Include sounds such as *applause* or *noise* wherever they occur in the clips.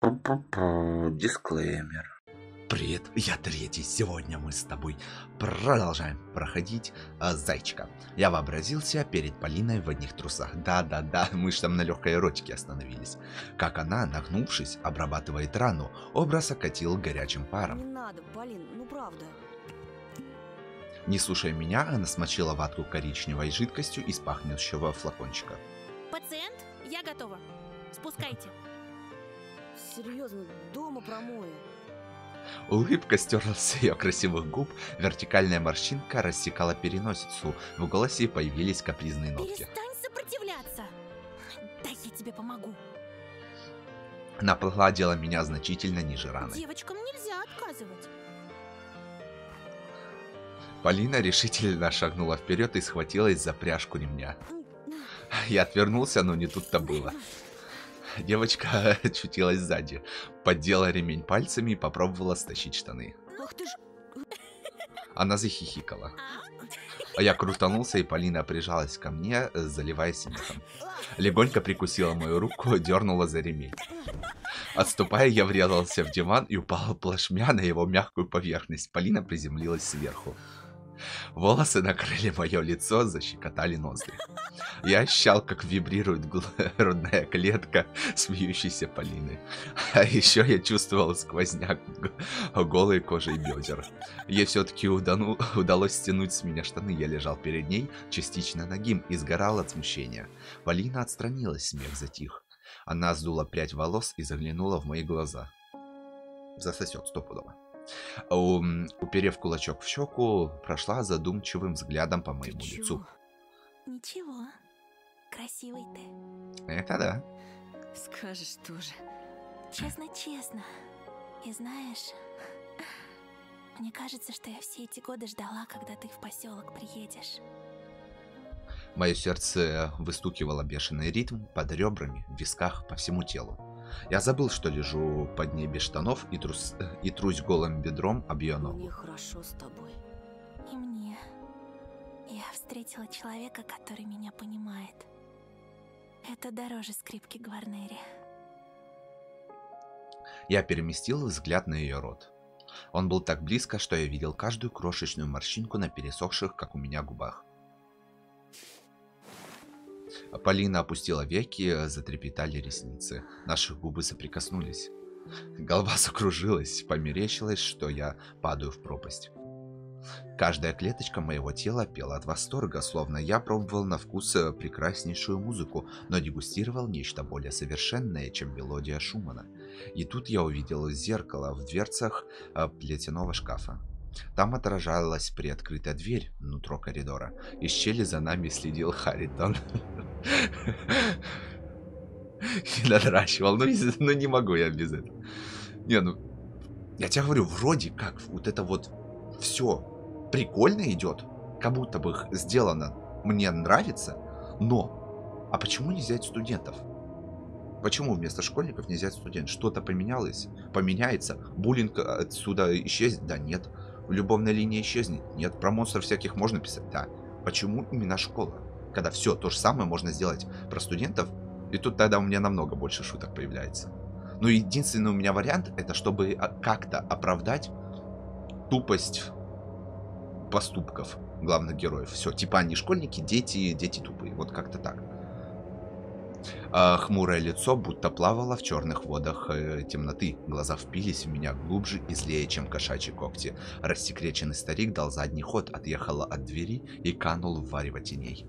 Дисклеймер. Привет, я третий. Сегодня мы с тобой продолжаем проходить э, зайчика. Я вообразился перед Полиной в одних трусах. Да-да-да, *laughs* мы же там на легкой эротике остановились. Как она, нагнувшись, обрабатывает рану, образ окатил горячим Не паром. надо, Полин, ну правда. Не слушая меня, она смочила ватку коричневой жидкостью из пахнущего флакончика. Пациент, я готова. Спускайте. Серьезно, дома промою. Улыбка стерла с ее красивых губ, вертикальная морщинка рассекала переносицу, в голосе появились капризные нотки. Перестань сопротивляться. Дай я тебе помогу. Она погладила меня значительно ниже раны. Девочкам нельзя отказывать. Полина решительно шагнула вперед и схватилась за пряжку ремня. Я отвернулся, но не тут-то было. *laughs* Девочка *laughs* очутилась сзади, поддела ремень пальцами и попробовала стащить штаны. Ах ты ж... Она захихикала. А я крутанулся, и Полина прижалась ко мне, заливаясь смехом. Легонько прикусила мою руку, дернула за ремень. Отступая, я врезался в диван и упал плашмя на его мягкую поверхность. Полина приземлилась сверху. Волосы накрыли мое лицо, защекотали ноздри. Я ощущал, как вибрирует *laughs* грудная клетка смеющейся Полины. А еще я чувствовал сквозняк голой кожей бедер. Ей все-таки удалось стянуть с меня штаны. Я лежал перед ней, частично нагим, и сгорал от смущения. Полина отстранилась, смех затих. Она сдула прядь волос и заглянула в мои глаза. Засосет стопудово. Уперев кулачок в щеку, прошла задумчивым взглядом по моему Ты лицу. Ничего. Красивый ты. Это да. Скажешь тоже. Честно-честно. И знаешь, мне кажется, что я все эти годы ждала, когда ты в поселок приедешь. Мое сердце выстукивало бешеный ритм под ребрами, в висках, по всему телу. Я забыл, что лежу под ней без штанов и, трус... *laughs* и трусь голым бедром об ее ногу. Мне хорошо с тобой. И мне. Я встретила человека, который меня понимает. Это дороже скрипки Гварнери. Я переместил взгляд на ее рот. Он был так близко, что я видел каждую крошечную морщинку на пересохших, как у меня, губах. Полина опустила веки, затрепетали ресницы. Наши губы соприкоснулись. Голова закружилась, померещилось, что я падаю в пропасть. Каждая клеточка моего тела пела от восторга, словно я пробовал на вкус э, прекраснейшую музыку, но дегустировал нечто более совершенное, чем мелодия Шумана. И тут я увидел зеркало в дверцах э, плетяного шкафа. Там отражалась приоткрытая дверь внутри коридора. Из щели за нами следил Харитон. И *laughs* надращивал. Ну, ну, не могу я без этого. Не, ну... Я тебе говорю, вроде как вот это вот все прикольно идет. Как будто бы сделано мне нравится. Но... А почему не взять студентов? Почему вместо школьников не взять студентов? Что-то поменялось? Поменяется? Буллинг отсюда исчезнет? Да нет. Любовная линия исчезнет? Нет. Про монстров всяких можно писать? Да. Почему именно школа? Когда все то же самое можно сделать про студентов, и тут тогда у меня намного больше шуток появляется. Но единственный у меня вариант, это чтобы а, как-то оправдать тупость поступков главных героев. Все, типа они школьники, дети, дети тупые. Вот как-то так. А хмурое лицо будто плавало в черных водах э, темноты. Глаза впились в меня глубже и злее, чем кошачьи когти. Рассекреченный старик дал задний ход, отъехал от двери и канул в варево теней.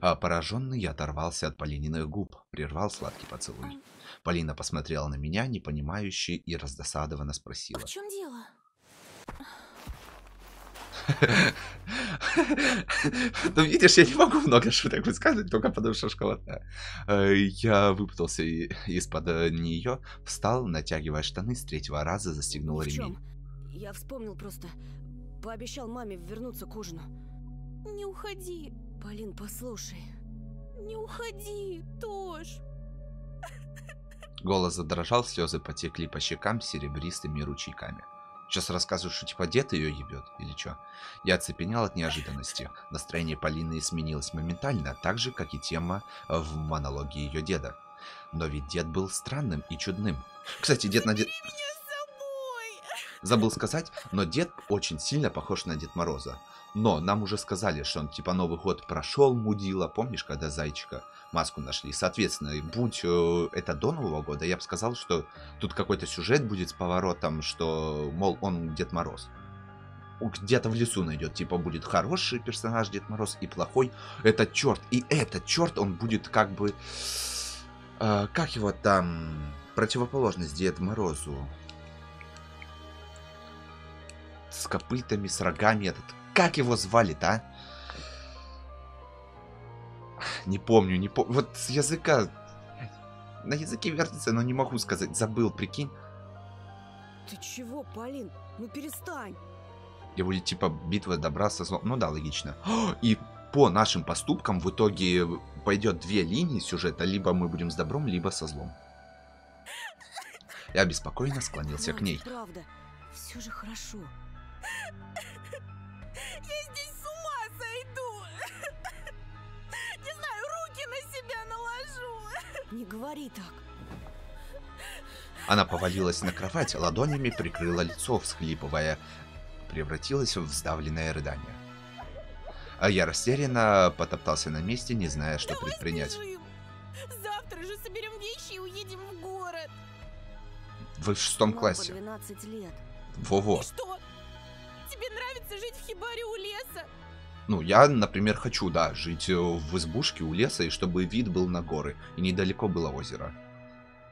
А пораженный я оторвался от Полининых губ, прервал сладкий поцелуй. Полина посмотрела на меня, непонимающе и раздосадованно спросила. В чем дело? Ну, видишь, я не могу много шуток высказывать, только потому что школа. Э, Я выпутался из-под нее, встал, натягивая штаны, с третьего раза застегнул ремень. Я вспомнил просто. Пообещал маме вернуться к ужину. Не уходи. Полин, послушай. Не уходи, Тош. Голос задрожал, слезы потекли по щекам серебристыми ручейками. Сейчас рассказываю, что типа дед ее ебет или что? Я оцепенел от неожиданности. Настроение Полины сменилось моментально, так же, как и тема э, в монологе ее деда. Но ведь дед был странным и чудным. Кстати, дед на дед... Забыл сказать, но дед очень сильно похож на Дед Мороза. Но нам уже сказали, что он типа Новый год прошел, мудила. Помнишь, когда зайчика маску нашли? Соответственно, будь э, это до Нового года, я бы сказал, что тут какой-то сюжет будет с поворотом, что, мол, он Дед Мороз. Где-то в лесу найдет, типа, будет хороший персонаж Дед Мороз и плохой. Этот черт. И этот черт, он будет как бы... э, как его там... Противоположность Дед Морозу. С копытами, с рогами этот. Как его звали-то, а? Не помню, не помню. Вот с языка... На языке вертится, но не могу сказать. Забыл, прикинь. Ты чего, Полин? Ну перестань. И будет типа битва добра со злом. Ну да, логично. *gasps* И по нашим поступкам в итоге пойдет две линии сюжета. Либо мы будем с добром, либо со злом. Я беспокойно склонился к Мам, ней. Правда. Все же хорошо. Не говори так. Она повалилась на кровать, ладонями прикрыла лицо, всхлипывая. Превратилась в сдавленное рыдание. А я растерянно потоптался на месте, не зная, что Давай предпринять. сбежим. Завтра же соберем вещи и уедем в город. Вы в шестом классе. 12 лет. Во-во. Тебе нравится жить в хибаре у леса? Ну, я, например, хочу, да, жить э, в избушке у леса, и чтобы вид был на горы, и недалеко было озеро.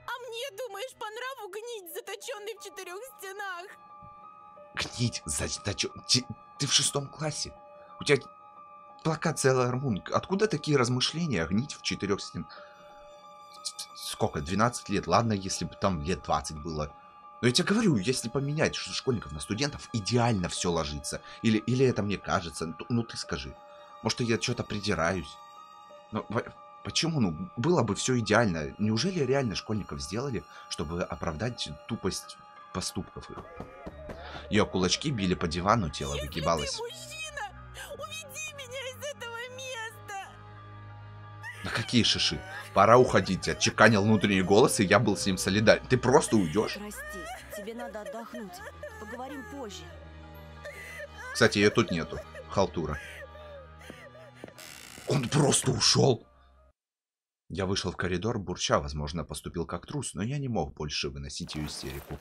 А мне, думаешь, по нраву гнить, заточенный в четырех стенах? Гнить, за, за чё- Ти- Ты в шестом классе. У тебя плакат Sailor Moon. Откуда такие размышления гнить в четырех стен? Сколько? 12 лет? Ладно, если бы там лет 20 было. Но я тебе говорю, если поменять ш- школьников на студентов, идеально все ложится. Или, или это мне кажется. Ну, Ну ты скажи. Может, я что-то придираюсь. Но почему? Ну, было бы все идеально. Неужели реально школьников сделали, чтобы оправдать тупость поступков их? Ее кулачки били по дивану, тело Если выгибалось. ты мужчина, уведи меня из этого места. На какие шиши? Пора уходить. Отчеканил внутренний голос, и я был с ним солидарен. Ты просто уйдешь? Прости, тебе надо отдохнуть. Поговорим позже. Кстати, ее тут нету. Халтура. Он просто ушел. Я вышел в коридор, бурча, возможно, поступил как трус, но я не мог больше выносить ее истерику.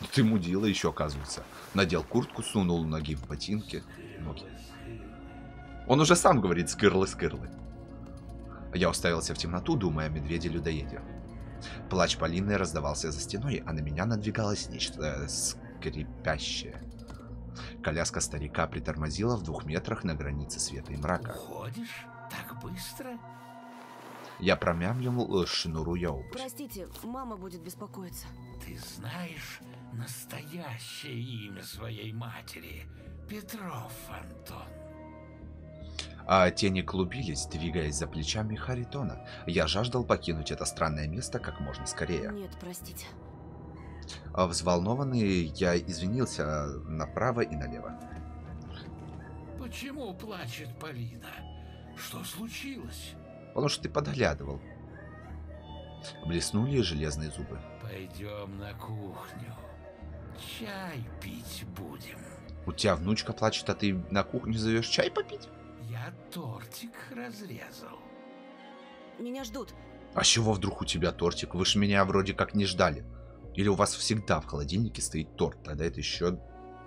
Ну Ты мудила еще, оказывается. Надел куртку, сунул ноги в ботинки. Ноги. Он уже сам говорит скырлы-скырлы. Я уставился в темноту, думая о медведе-людоеде. Плач Полины раздавался за стеной, а на меня надвигалось нечто э, скрипящее. Коляска старика притормозила в двух метрах на границе света и мрака. Уходишь так быстро? Я промямлил, э, шнуруя обувь. Простите, мама будет беспокоиться. Ты знаешь настоящее имя своей матери? Петров Антон. А тени клубились, двигаясь за плечами Харитона. Я жаждал покинуть это странное место как можно скорее. Нет, простите. А Взволнованный, я извинился направо и налево. Почему плачет Полина? Что случилось? Потому что ты подглядывал. Блеснули железные зубы. Пойдем на кухню. Чай пить будем. У тебя внучка плачет, а ты на кухню зовешь чай попить? Я тортик разрезал. Меня ждут. А с чего вдруг у тебя тортик? Вы ж меня вроде как не ждали. Или у вас всегда в холодильнике стоит торт? Тогда это еще...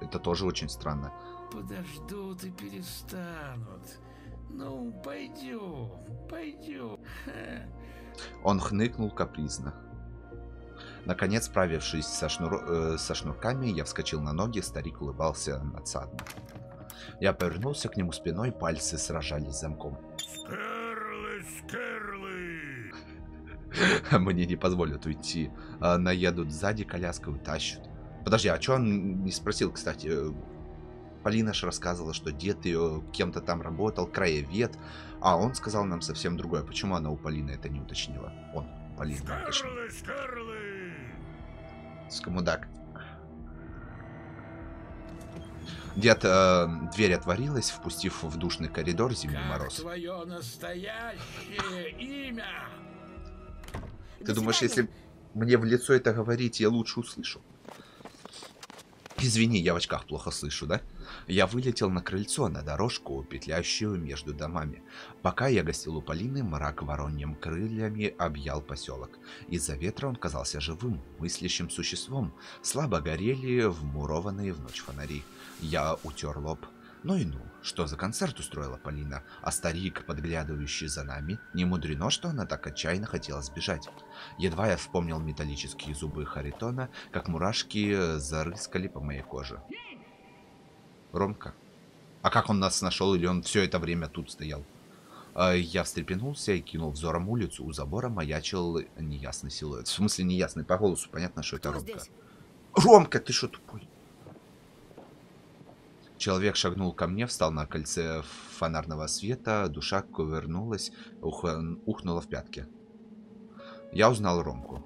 Это тоже очень странно. Подождут и перестанут. Ну, пойдем, пойдем. Он хныкнул капризно. Наконец, справившись со, шнур... э, со шнурками, я вскочил на ноги, старик улыбался надсадно. Я повернулся к нему спиной, пальцы сражались с замком. *laughs* Мне не позволят уйти. А, наедут сзади, коляской утащат. Подожди, а что он не спросил, кстати? Э, Полина ж рассказывала, что дед ее кем-то там работал, краевед. А он сказал нам совсем другое. Почему она у Полины это не уточнила? Он, Полина, точнее. Скерлы, скерлы! Скамудак. Дед, э, дверь отворилась, впустив в душный коридор зимний Как мороз. твое настоящее имя? Ты думаешь, если мне в лицо это говорить, я лучше услышу? Извини, я в очках плохо слышу, да? Я вылетел на крыльцо, на дорожку, петляющую между домами. Пока я гостил у Полины, мрак вороньим крыльями объял поселок. Из-за ветра он казался живым, мыслящим существом. Слабо горели вмурованные в ночь фонари. Я утер лоб. Ну и ну, что за концерт устроила Полина? А старик, подглядывающий за нами, не мудрено, что она так отчаянно хотела сбежать. Едва я вспомнил металлические зубы Харитона, как мурашки зарыскали по моей коже. Ромка? А как он нас нашел, или он все это время тут стоял? А, Я встрепенулся и кинул взором улицу. У забора маячил неясный силуэт. В смысле неясный? По голосу понятно, что это Кто Ромка. здесь? Ромка, ты что тупой? Человек шагнул ко мне, встал на кольце фонарного света, душа кувырнулась, ух- ухнула в пятки. Я узнал Ромку.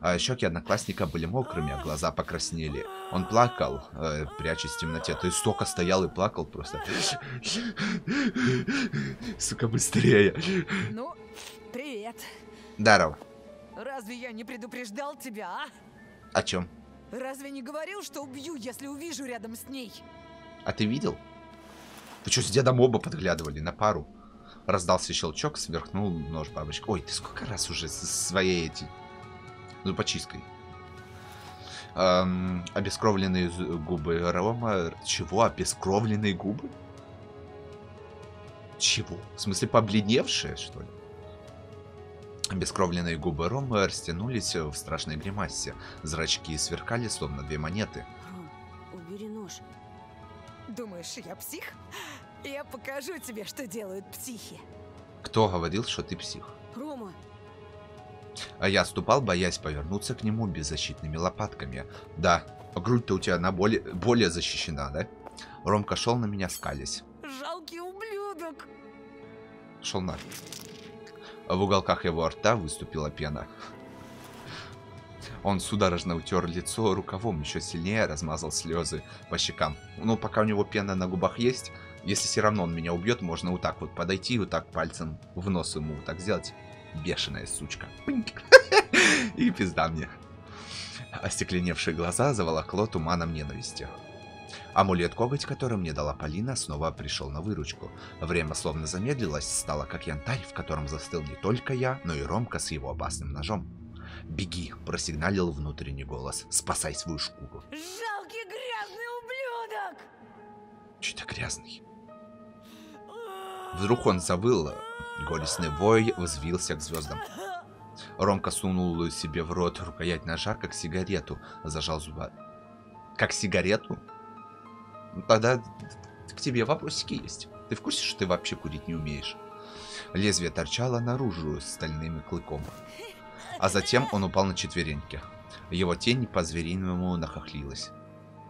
А щеки одноклассника были мокрыми, а глаза покраснели. Он плакал, э, прячась в темноте. Ты столько стоял и плакал просто. Сука, быстрее. Ну, привет. Дарова. Разве я не предупреждал тебя, а? О чем? Разве не говорил, что убью, если увижу рядом с ней? А ты видел? Вы что, с дедом оба подглядывали на пару? Раздался щелчок, сверхнул нож бабочка. Ой, ты сколько раз уже со своей эти... Зубочисткой. Эм, обескровленные губы Рома... Чего? Обескровленные губы? Чего? В смысле, побледневшие, что ли? Обескровленные губы Ромы растянулись в страшной гримасе. Зрачки сверкали, словно две монеты. Ром, убери нож. Думаешь, я псих? Я покажу тебе, что делают психи. Кто говорил, что ты псих? Рома, А я ступал, боясь повернуться к нему беззащитными лопатками. Да, грудь-то у тебя на более, более защищена, да? Ромка шел на меня скались. Жалкий ублюдок. Шел на. В уголках его рта выступила пена. Он судорожно утер лицо рукавом, еще сильнее размазал слезы по щекам. Ну, пока у него пена на губах есть, если все равно он меня убьет, можно вот так вот подойти, вот так пальцем в нос ему вот так сделать. Бешеная сучка. *laughs* И пизда мне. Остекленевшие глаза заволокло туманом ненависти. Амулет-коготь, который мне дала Полина, снова пришел на выручку. Время словно замедлилось, стало как янтарь, в котором застыл не только я, но и Ромка с его опасным ножом. «Беги!» – просигналил внутренний голос. «Спасай свою шкуру!» Жалкий грязный ублюдок. Чуть-то грязный. Вдруг он завыл. Горестный вой взвился к звездам. Ромка сунул себе в рот рукоять ножа, как сигарету, зажал зуба. Как сигарету? Тогда к тебе вопросики есть. Ты в курсе, что ты вообще курить не умеешь? Лезвие торчало наружу стальным клыком. А затем он упал на четвереньки. Его тень по-звериному нахохлилась.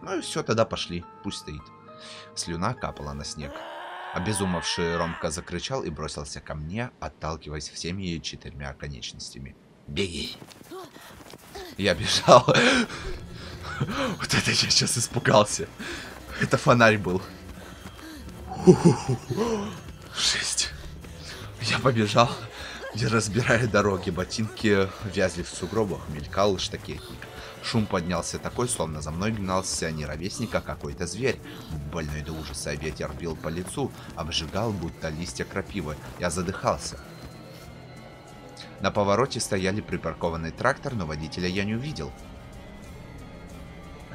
Ну и все, тогда пошли, пусть стоит. Слюна капала на снег. Обезумевший Ромка закричал и бросился ко мне, отталкиваясь всеми четырьмя конечностями. «Беги!» Я бежал. *laughs* Вот это я сейчас испугался. Это фонарь был. Жесть. Я побежал, не разбирая дороги. Ботинки вязли в сугробах, мелькал штакетник. Шум поднялся такой, словно за мной гнался не ровесник, а какой-то зверь. Больной до ужаса ветер бил по лицу, обжигал, будто листья крапивы. Я задыхался. На повороте стояли припаркованный трактор, но водителя я не увидел.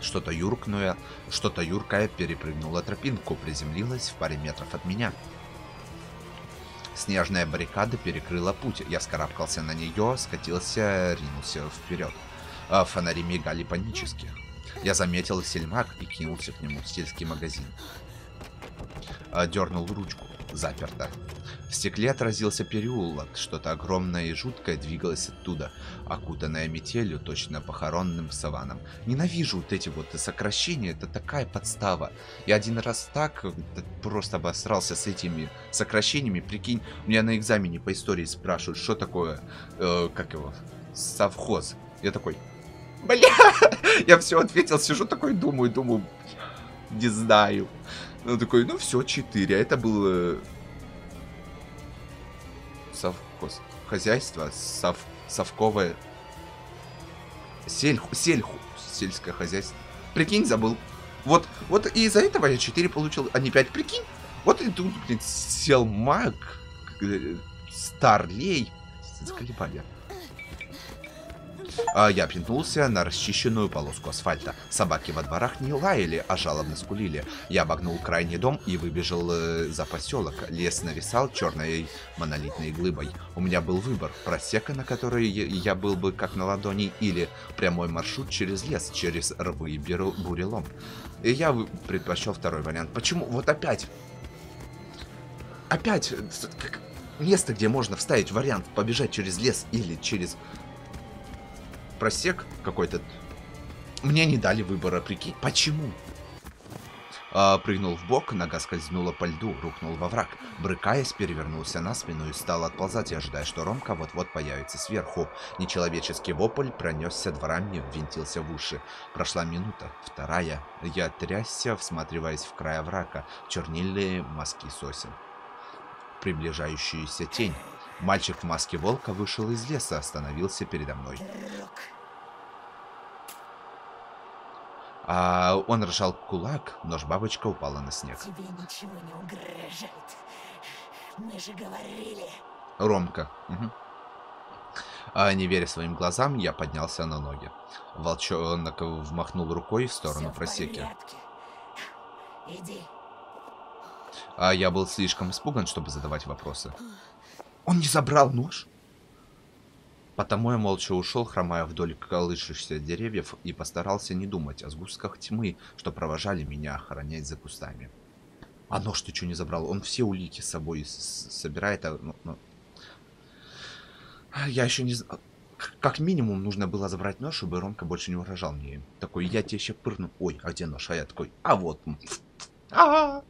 Что-то юркное, что-то юркое перепрыгнуло тропинку, приземлилось в паре метров от меня. Снежная баррикада перекрыла путь. Я скарабкался на нее, скатился, ринулся вперед. А фонари мигали панически. Я заметил сельмак и кинулся к нему в сельский магазин. Дернул ручку. Заперто. В стекле отразился переулок. Что-то огромное и жуткое двигалось оттуда, окутанное метелью, точно похоронным саваном. Ненавижу вот эти вот сокращения, это такая подстава. Я один раз так э, просто обосрался с этими сокращениями. Прикинь, у меня на экзамене по истории спрашивают, что такое, э, как его, совхоз. Я такой, бля, *laughs* я все ответил, сижу такой, думаю, думаю, не знаю. Ну такой, ну все, 4. А это был э, совхоз. хозяйство, сов, совковое... Сельху, сельху, сельское хозяйство. Прикинь, забыл. Вот, вот и из-за этого я 4 получил, а не 5. Прикинь. Вот и тут, блин, сел маг, э, старлей. Заколебали. А я пнулся на расчищенную полоску асфальта. Собаки во дворах не лаяли, а жалобно скулили. Я обогнул крайний дом и выбежал э, за поселок. Лес нависал черной монолитной глыбой. У меня был выбор. Просека, на которой я был бы как на ладони, или прямой маршрут через лес, через рвы и бурелом. И я предпочел второй вариант. Почему? Вот опять. Опять. Как место, где можно вставить вариант побежать через лес или через просек какой-то. Мне не дали выбора, прикинь. Почему? А, прыгнул в бок, нога скользнула по льду, рухнул во враг. Брыкаясь, перевернулся на спину и стал отползать, ожидая, что Ромка вот-вот появится сверху. Нечеловеческий вопль пронесся дворами, ввинтился в уши. Прошла минута, вторая. Я трясся, всматриваясь в край врага, чернильные мазки сосен. Приближающуюся тень. Мальчик в маске волка вышел из леса, остановился передо мной. А он ржал кулак, нож-бабочка упала на снег. Тебе ничего не угрожает. Мы же говорили. Ромка. Угу. А, не веря своим глазам, я поднялся на ноги. Волчонок вмахнул рукой в сторону просеки. Иди. А я был слишком испуган, чтобы задавать вопросы. Он не забрал нож? Потому я молча ушел, хромая вдоль колышущихся деревьев, и постарался не думать о сгустках тьмы, что провожали меня охранять за кустами. А нож ты что не забрал? Он все улики с собой с- собирает. а, ну, ну. Я еще не. Как минимум нужно было забрать нож, чтобы Ромка больше не угрожал мне. Такой, я тебе еще пырну. Ой, а где нож? А я такой, а вот. м, А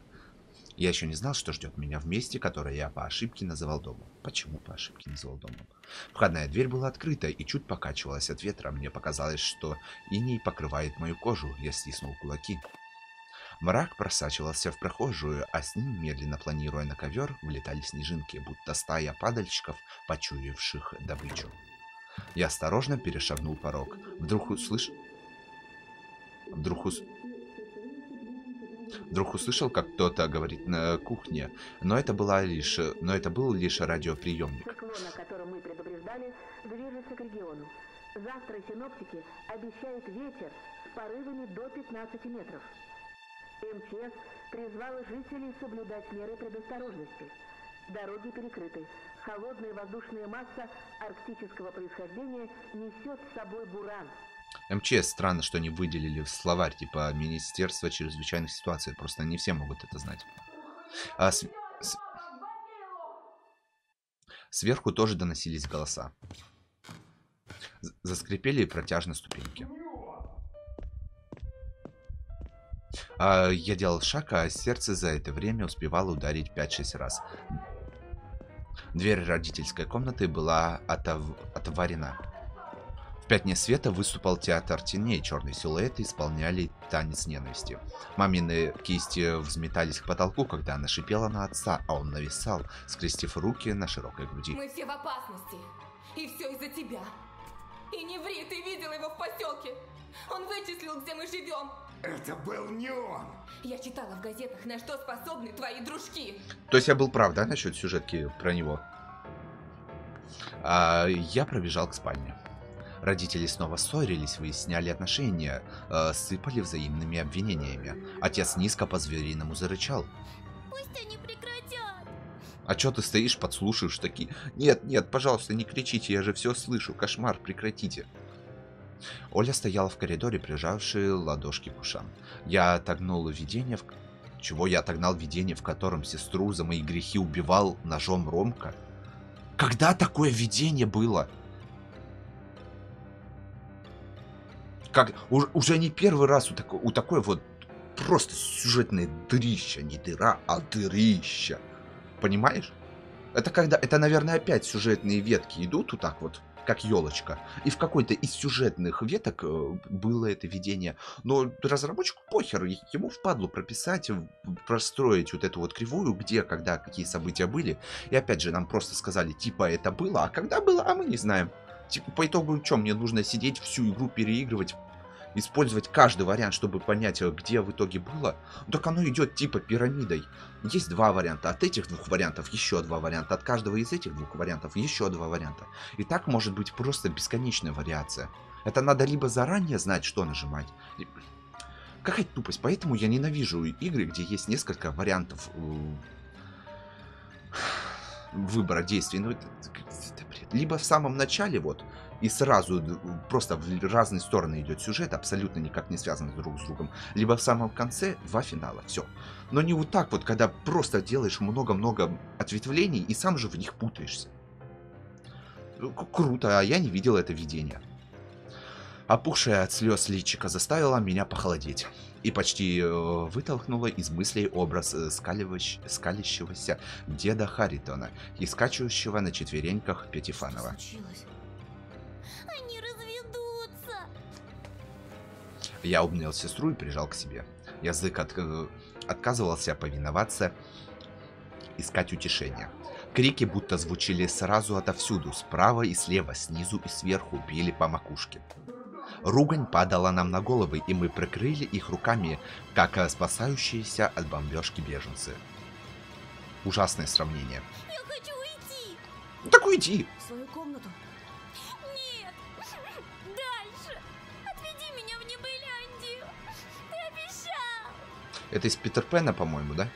Я еще не знал, что ждет меня в месте, которое я по ошибке называл домом. Почему по ошибке называл домом? Входная дверь была открыта и чуть покачивалась от ветра. Мне показалось, что иней покрывает мою кожу. Я стиснул кулаки. Мрак просачивался в прохожую, а с ним, медленно планируя на ковер, влетали снежинки, будто стая падальщиков, почуявших добычу. Я осторожно перешагнул порог. Вдруг услыш... Вдруг ус... Вдруг услышал, как кто-то говорит на кухне, но это была лишь, но это был лишь радиоприемник. Циклон, о котором мы предупреждали, движется к региону. Завтра синоптики обещают ветер с порывами до 15 метров. МЧС призвала жителей соблюдать меры предосторожности. Дороги перекрыты. Холодная воздушная масса арктического происхождения несет с собой буран. МЧС странно, что не выделили в словарь, типа Министерство чрезвычайных ситуаций. Просто не все могут это знать. А с- с- Сверху тоже доносились голоса. Заскрипели протяжно ступеньки. А, я делал шаг, а сердце за это время успевало ударить 5-6 раз. Дверь родительской комнаты была отов- отворена. В пять дней света выступал театр теней, черные силуэты исполняли танец ненависти. Мамины кисти взметались к потолку, когда она шипела на отца, а он нависал, скрестив руки на широкой груди. Мы все в опасности. И все из-за тебя. И не ври, ты видела его в поселке. Он вычислил, где мы живем. Это был не он. Я читала в газетах, на что способны твои дружки. То есть я был прав, да, насчет сюжетки про него? А, я пробежал к спальне. Родители снова ссорились, выясняли отношения, э, сыпали взаимными обвинениями. Отец низко по-звериному зарычал. Пусть они прекратят. А чё ты стоишь, подслушиваешь такие? Нет, нет, пожалуйста, не кричите, я же все слышу. Кошмар, прекратите. Оля стояла в коридоре, прижавшие ладошки к ушам. Я отогнул видение, в... Чего я отогнал видение, в котором сестру за мои грехи убивал ножом Ромка? Когда такое видение было? Как... уж- уже не первый раз у, тако- у такой вот просто сюжетное дырища, не дыра, а дырища. Понимаешь? Это когда, это, наверное, опять сюжетные ветки идут вот так вот. как елочка. И в какой-то из сюжетных веток э, было это видение. Но разработчику похер, ему впадлу прописать, простроить вот эту вот кривую, где, когда, какие события были. И опять же, нам просто сказали, типа, это было, а когда было, а мы не знаем. Типа, по итогу, что, мне нужно сидеть всю игру переигрывать, использовать каждый вариант, чтобы понять, э, где в итоге было. Ну, Так оно идет типа пирамидой. Есть два варианта. От этих двух вариантов еще два варианта. От каждого из этих двух вариантов еще два варианта. И так может быть просто бесконечная вариация. Это надо либо заранее знать, что нажимать. Какая тупость. Поэтому я ненавижу игры, где есть несколько вариантов э, выбора действий. Ну, это, бред. Либо в самом начале вот, и сразу просто в разные стороны идет сюжет, абсолютно никак не связан друг с другом. Либо в самом конце два финала, все. Но не вот так вот, когда просто делаешь много-много ответвлений и сам же в них путаешься. Круто, а я не видел это видение. Опухшая от слез личика заставила меня похолодеть и почти э, вытолкнула из мыслей образ э, скаливающ- скалящегося деда Харитона и скачущего на четвереньках Пятифанова. Я обнял сестру и прижал к себе. Язык от- э, отказывался повиноваться, искать утешения. Крики будто звучали сразу отовсюду, справа и слева, снизу и сверху, били по макушке. Ругань падала нам на головы, и мы прикрыли их руками, как э, спасающиеся от бомбежки беженцы. Ужасное сравнение. Я хочу уйти. Ну так уйди! В свою комнату? Нет. Дальше. Отведи меня в Небыляндию. Ты обещал. Это из Питер Пэна, по-моему, да?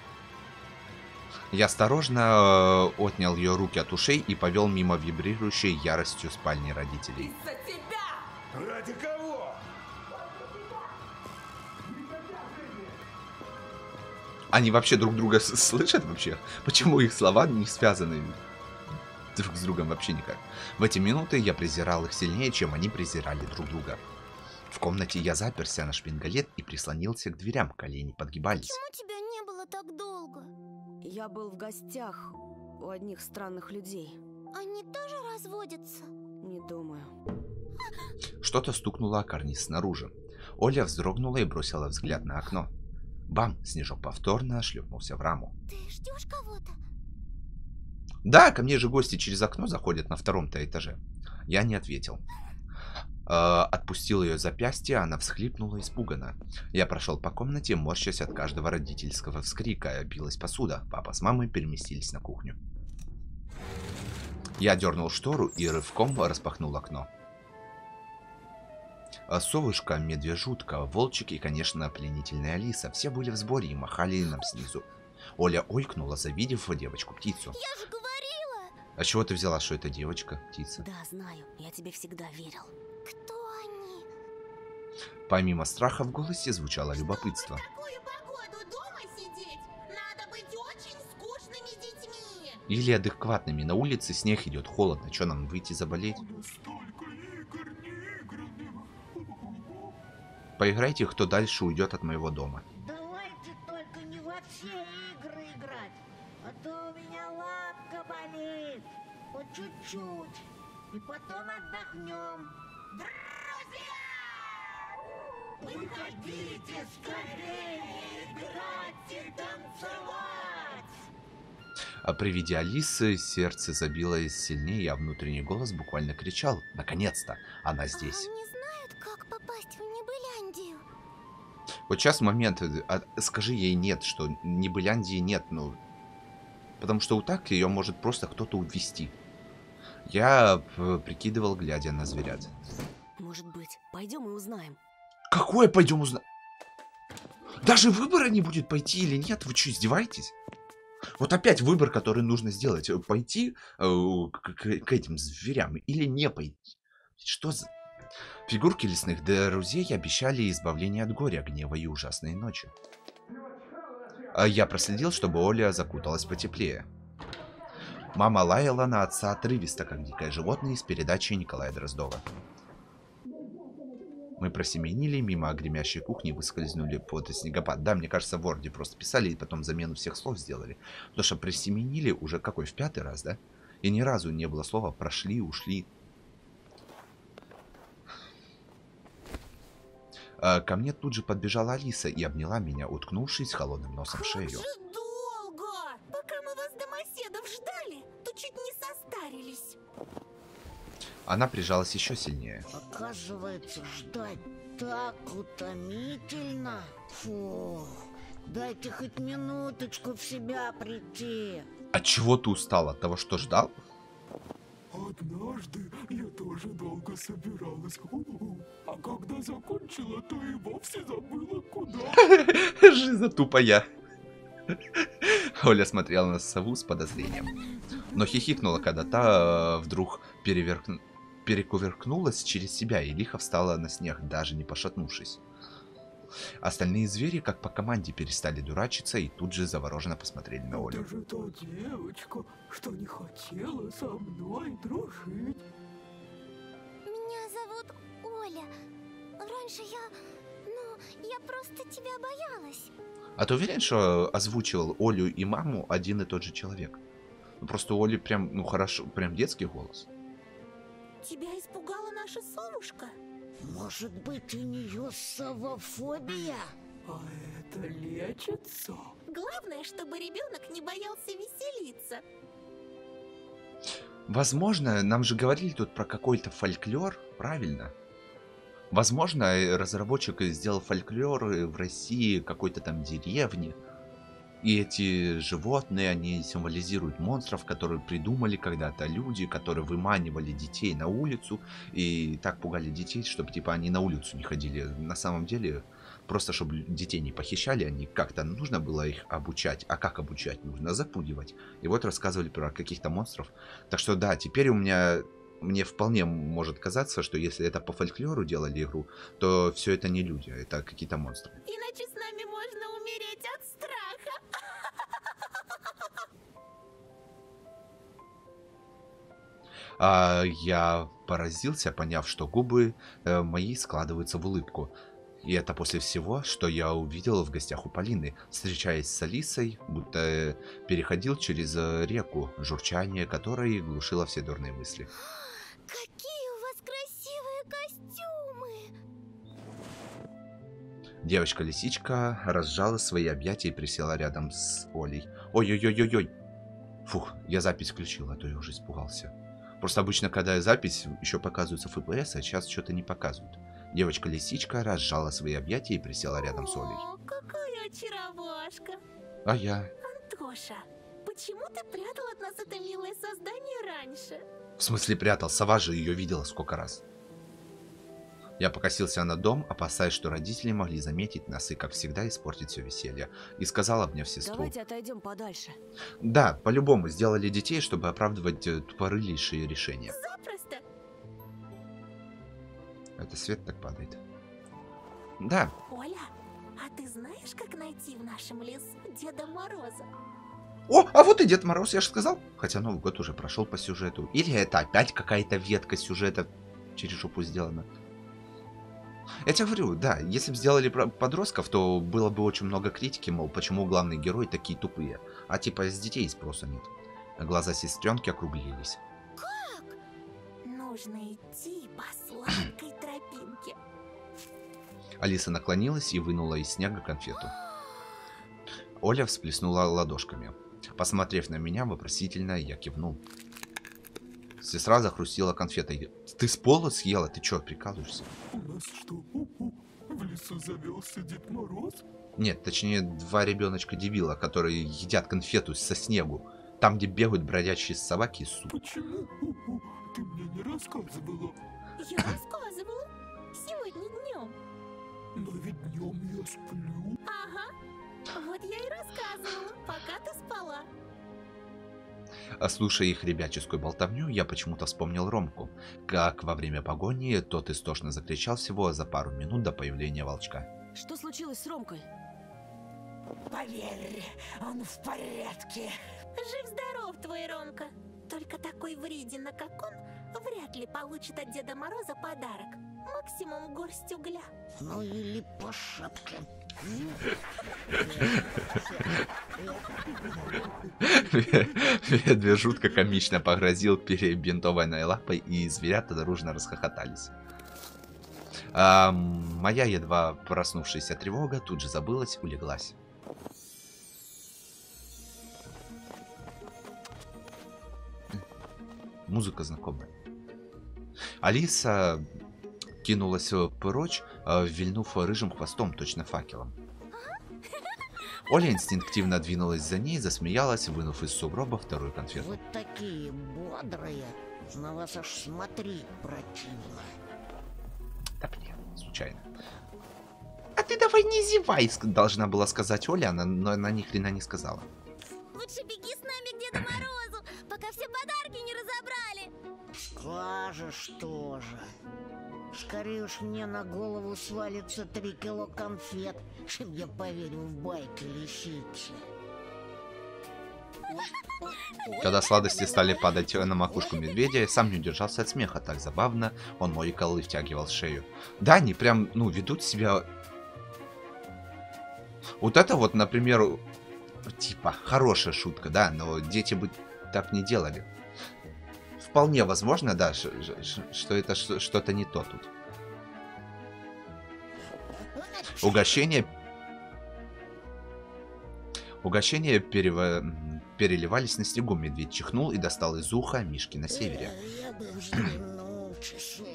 Я осторожно э, отнял ее руки от ушей и повел мимо вибрирующей яростью спальни родителей. Из-за тебя! Ради кого? Они вообще друг друга слышат вообще? Почему их слова не связаны друг с другом вообще никак? В эти минуты я презирал их сильнее, чем они презирали друг друга. В комнате я заперся на шпингалет и прислонился к дверям, колени подгибались. Почему тебя не было так долго? Я был в гостях у одних странных людей. Они тоже разводятся? Не думаю. Что-то стукнуло о карниз снаружи. Оля вздрогнула и бросила взгляд на окно. Бам! Снежок повторно шлепнулся в раму. Ты ждешь кого-то? Да, ко мне же гости через окно заходят на втором-то этаже. Я не ответил. Э, отпустил ее запястье, она всхлипнула испуганно. Я прошел по комнате, морщась от каждого родительского вскрика. Билась посуда. Папа с мамой переместились на кухню. Я дернул штору и рывком распахнул окно. А Совушка, медвежутка, волчик и, конечно, пленительная Алиса все были в сборе и махали нам снизу. Оля ойкнула, завидев девочку-птицу. Я же говорила. А чего ты взяла, что это девочка, птица? Да, знаю. Я тебе всегда верил. Кто они? Помимо страха в голосе звучало любопытство. такую погоду дома сидеть? Надо быть очень скучными детьми. Или адекватными. На улице снег идет, холодно. Что нам, выйти заболеть? Поиграйте, кто дальше уйдет от моего дома. Давайте только не во все игры играть, а то у меня лапка болит. Вот чуть-чуть. И потом отдохнем. Выходите скорее играть и танцевать! А при виде Алисы сердце забилось сильнее, а внутренний голос буквально кричал. Наконец-то! Она здесь. Вот сейчас момент. э, а скажи ей нет, что Небыляндии нет, ну... Потому что вот так ее может просто кто-то увести. Я э, прикидывал, глядя на зверят. Может быть, пойдем и узнаем. Какое пойдем узнаем? Даже выбора не будет пойти или нет? Вы что, издеваетесь? Вот опять выбор, который нужно сделать. Пойти э, к, к- к этим зверям или не пойти. Что за... Фигурки лесных друзей обещали избавление от горя, гнева и ужасной ночи. А я проследил, чтобы Оля закуталась потеплее. Мама лаяла на отца отрывисто, как дикое животное из передачи Николая Дроздова. Мы просеменили мимо гремящей кухни, выскользнули под снегопад. Да, мне кажется, в Word просто писали и потом замену всех слов сделали. Потому что просеменили уже какой, в пятый раз, да? И ни разу не было слова «прошли», «ушли». Ко мне тут же подбежала Алиса и обняла меня, уткнувшись холодным носом в Как шею. же долго! Пока мы вас домоседов ждали, то чуть не состарились. Она прижалась еще сильнее. Оказывается, ждать так утомительно. Фу, дайте хоть минуточку в себя прийти. От чего ты устал? От того, что ждал? Однажды я тоже долго собиралась. А когда закончила, то и вовсе забыла, куда. *laughs* Жиза тупая. Оля смотрела на сову с подозрением. Но хихикнула, когда та э, вдруг переверк- перекувыркнулась через себя и лихо встала на снег, даже не пошатнувшись. Остальные звери, как по команде, перестали дурачиться и тут же завороженно посмотрели на Олю. Это же та девочка, что не хотела со мной дружить. Меня зовут Оля. Раньше я... Ну, я просто тебя боялась. А ты уверен, что озвучивал Олю и маму один и тот же человек? Ну, Просто у Оли прям, ну хорошо, прям детский голос. Тебя испугала наша совушка? Может быть, у нее совофобия? А это лечится? Главное, чтобы ребенок не боялся веселиться. Возможно, нам же говорили тут про какой-то фольклор, правильно? Возможно, э, разработчик сделал фольклор э, в России какой-то там деревни. И эти животные, они символизируют монстров, которые придумали когда-то люди, которые выманивали детей на улицу и так пугали детей, чтобы типа они на улицу не ходили. На самом деле, просто чтобы детей не похищали, они как-то нужно было их обучать. А как обучать? Нужно запугивать. И вот рассказывали про каких-то монстров. Так что да, теперь у меня мне вполне может казаться, что если это по фольклору делали игру, то все это не люди, это какие-то монстры. Иначе с нами А я поразился, поняв, что губы э, мои складываются в улыбку. И это после всего, что я увидел в гостях у Полины, встречаясь с Алисой, будто э, переходил через э, реку, журчание которой глушило все дурные мысли. Какие у вас красивые костюмы! Девочка-лисичка разжала свои объятия и присела рядом с Олей. Ой-ой-ой-ой-ой. Фух, я запись включил, а то я уже испугался. Просто обычно, когда запись, еще показываются FPS, а сейчас что-то не показывают. Девочка-лисичка разжала свои объятия и присела рядом с Олей. О, какая очаровашка! А я... Антоша, почему ты прятал от нас это милое создание раньше? В смысле прятал, сова же ее видела сколько раз. Я покосился на дом, опасаясь, что родители могли заметить нас и, как всегда, испортить все веселье. И сказал, обняв сестру. Давайте отойдем подальше. Да, по-любому, сделали детей, чтобы оправдывать э, тупорылейшие решения. Запросто. Это свет так падает. Да, Оля, а ты знаешь, как найти в нашем лесу Деда Мороза? О, а вот и Дед Мороз, я же сказал. Хотя Новый год уже прошел по сюжету. Или это опять какая-то ветка сюжета через жопу сделана. Я тебе говорю, да, если бы сделали про подростков, то было бы очень много критики, мол, почему главные герои такие тупые. А типа с детей спроса нет. Глаза сестренки округлились. Нужно идти по сладкой тропинке. Алиса наклонилась и вынула из снега конфету. Оля всплеснула ладошками. Посмотрев на меня вопросительно, я кивнул. Сестра захрустила конфетой. Ты с пола съела? Ты чё, прикалываешься? У нас что, в лесу завелся Дед Мороз? Нет, точнее, два ребеночка-дебила, которые едят конфету со снегу. Там, где бегают бродячие собаки и суп. Почему? Ты мне не рассказывала. Я рассказывала. Сегодня днем. Но ведь днем я сплю. Ага. Вот я и рассказывала, пока ты спала. А слушая их ребяческую болтовню, я почему-то вспомнил Ромку. Как во время погони тот истошно закричал всего за пару минут до появления волчка. Что случилось с Ромкой? Поверь, он в порядке. Жив-здоров твой Ромка. Только такой вредина, как он, вряд ли получит от Деда Мороза подарок. Максимум горсть угля. Ну или по шапке. Медведь жутко комично погрозил перебинтованной лапой, и зверята дружно расхохотались. А, моя едва проснувшаяся тревога тут же забылась, улеглась. Музыка знакомая. Алиса кинулась э, прочь, э, вильнув рыжим хвостом, точно факелом. Оля инстинктивно двинулась за ней, засмеялась, вынув из сугроба вторую конфету. Вы такие бодрые, на вас аж смотреть противно. Да блин, случайно. А ты давай не зевай, должна была сказать Оля, она, но она ни хрена не сказала. Лучше беги с нами к Деду Морозу, пока все подарки не разобрали. Скажешь тоже. Скорее уж мне на голову свалится три кило конфет, чем я поверю в байки лисицы. Когда сладости стали падать на макушку медведя, я сам не удержался от смеха. Так забавно, он мой колы втягивал шею. Да, они прям, ну, ведут себя... Вот это вот, например, типа, хорошая шутка, да, но дети бы так не делали. Вполне возможно, да, что это что-то не то тут. Угощение... Угощения перева- м, переливались на снегу. Медведь чихнул и достал из уха Мишки на севере. Э, Я часок.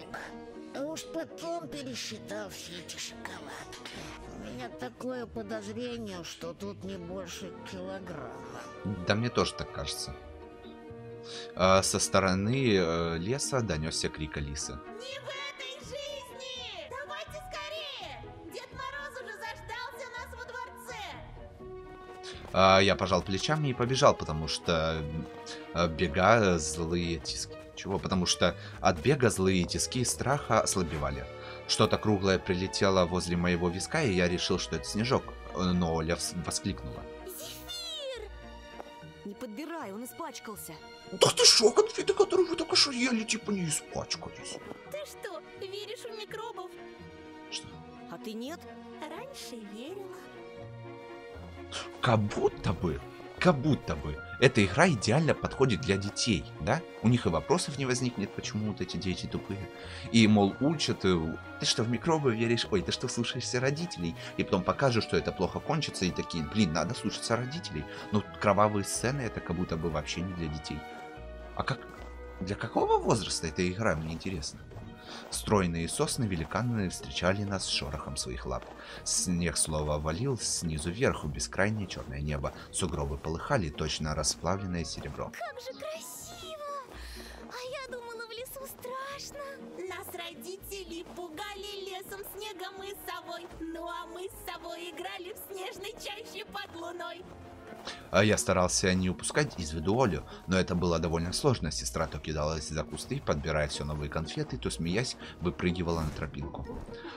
А уж потом пересчитал все эти шоколадки. У меня такое подозрение, что тут не больше килограмма. Да мне тоже так кажется. А, со стороны э, леса донесся крик Алисы. Не в этой жизни! Давайте скорее! Дед Мороз уже заждался нас во дворце! А, я пожал плечами и побежал, потому что э, бега злые тиски. Чего? Потому что от бега злые тиски страха ослабевали. Что-то круглое прилетело возле моего виска, и я решил, что это снежок. Э, Но Оля вс- воскликнула. Не подбирай, он испачкался. Да ты шо, конфеты, которые вы только что ели, типа не испачкались. Ты что, веришь в микробов? Что? А ты нет? Раньше верила. Как будто бы, как будто бы, эта игра идеально подходит для детей, да? У них и вопросов не возникнет, почему вот эти дети тупые. И, мол, учат, э, ты что, в микробы веришь? Ой, ты что, слушаешься родителей? И потом покажут, что это плохо кончится, и такие, блин, надо слушаться родителей. Но кровавые сцены, это как будто бы вообще не для детей. А как, для какого возраста эта игра, мне интересно? Стройные сосны великаны встречали нас с шорохом своих лап. Снег слово валил снизу вверх в бескрайнее черное небо. Сугробы полыхали, точно расплавленное серебро. Как же красиво! А я думала, в лесу страшно. Нас родители пугали лесом, снегом и совой. Ну а мы с собой играли в снежной чаще под луной. А я старался не упускать из виду Олю, но это было довольно сложно. Сестра то кидалась за кусты, подбирая все новые конфеты, то, смеясь, выпрыгивала на тропинку.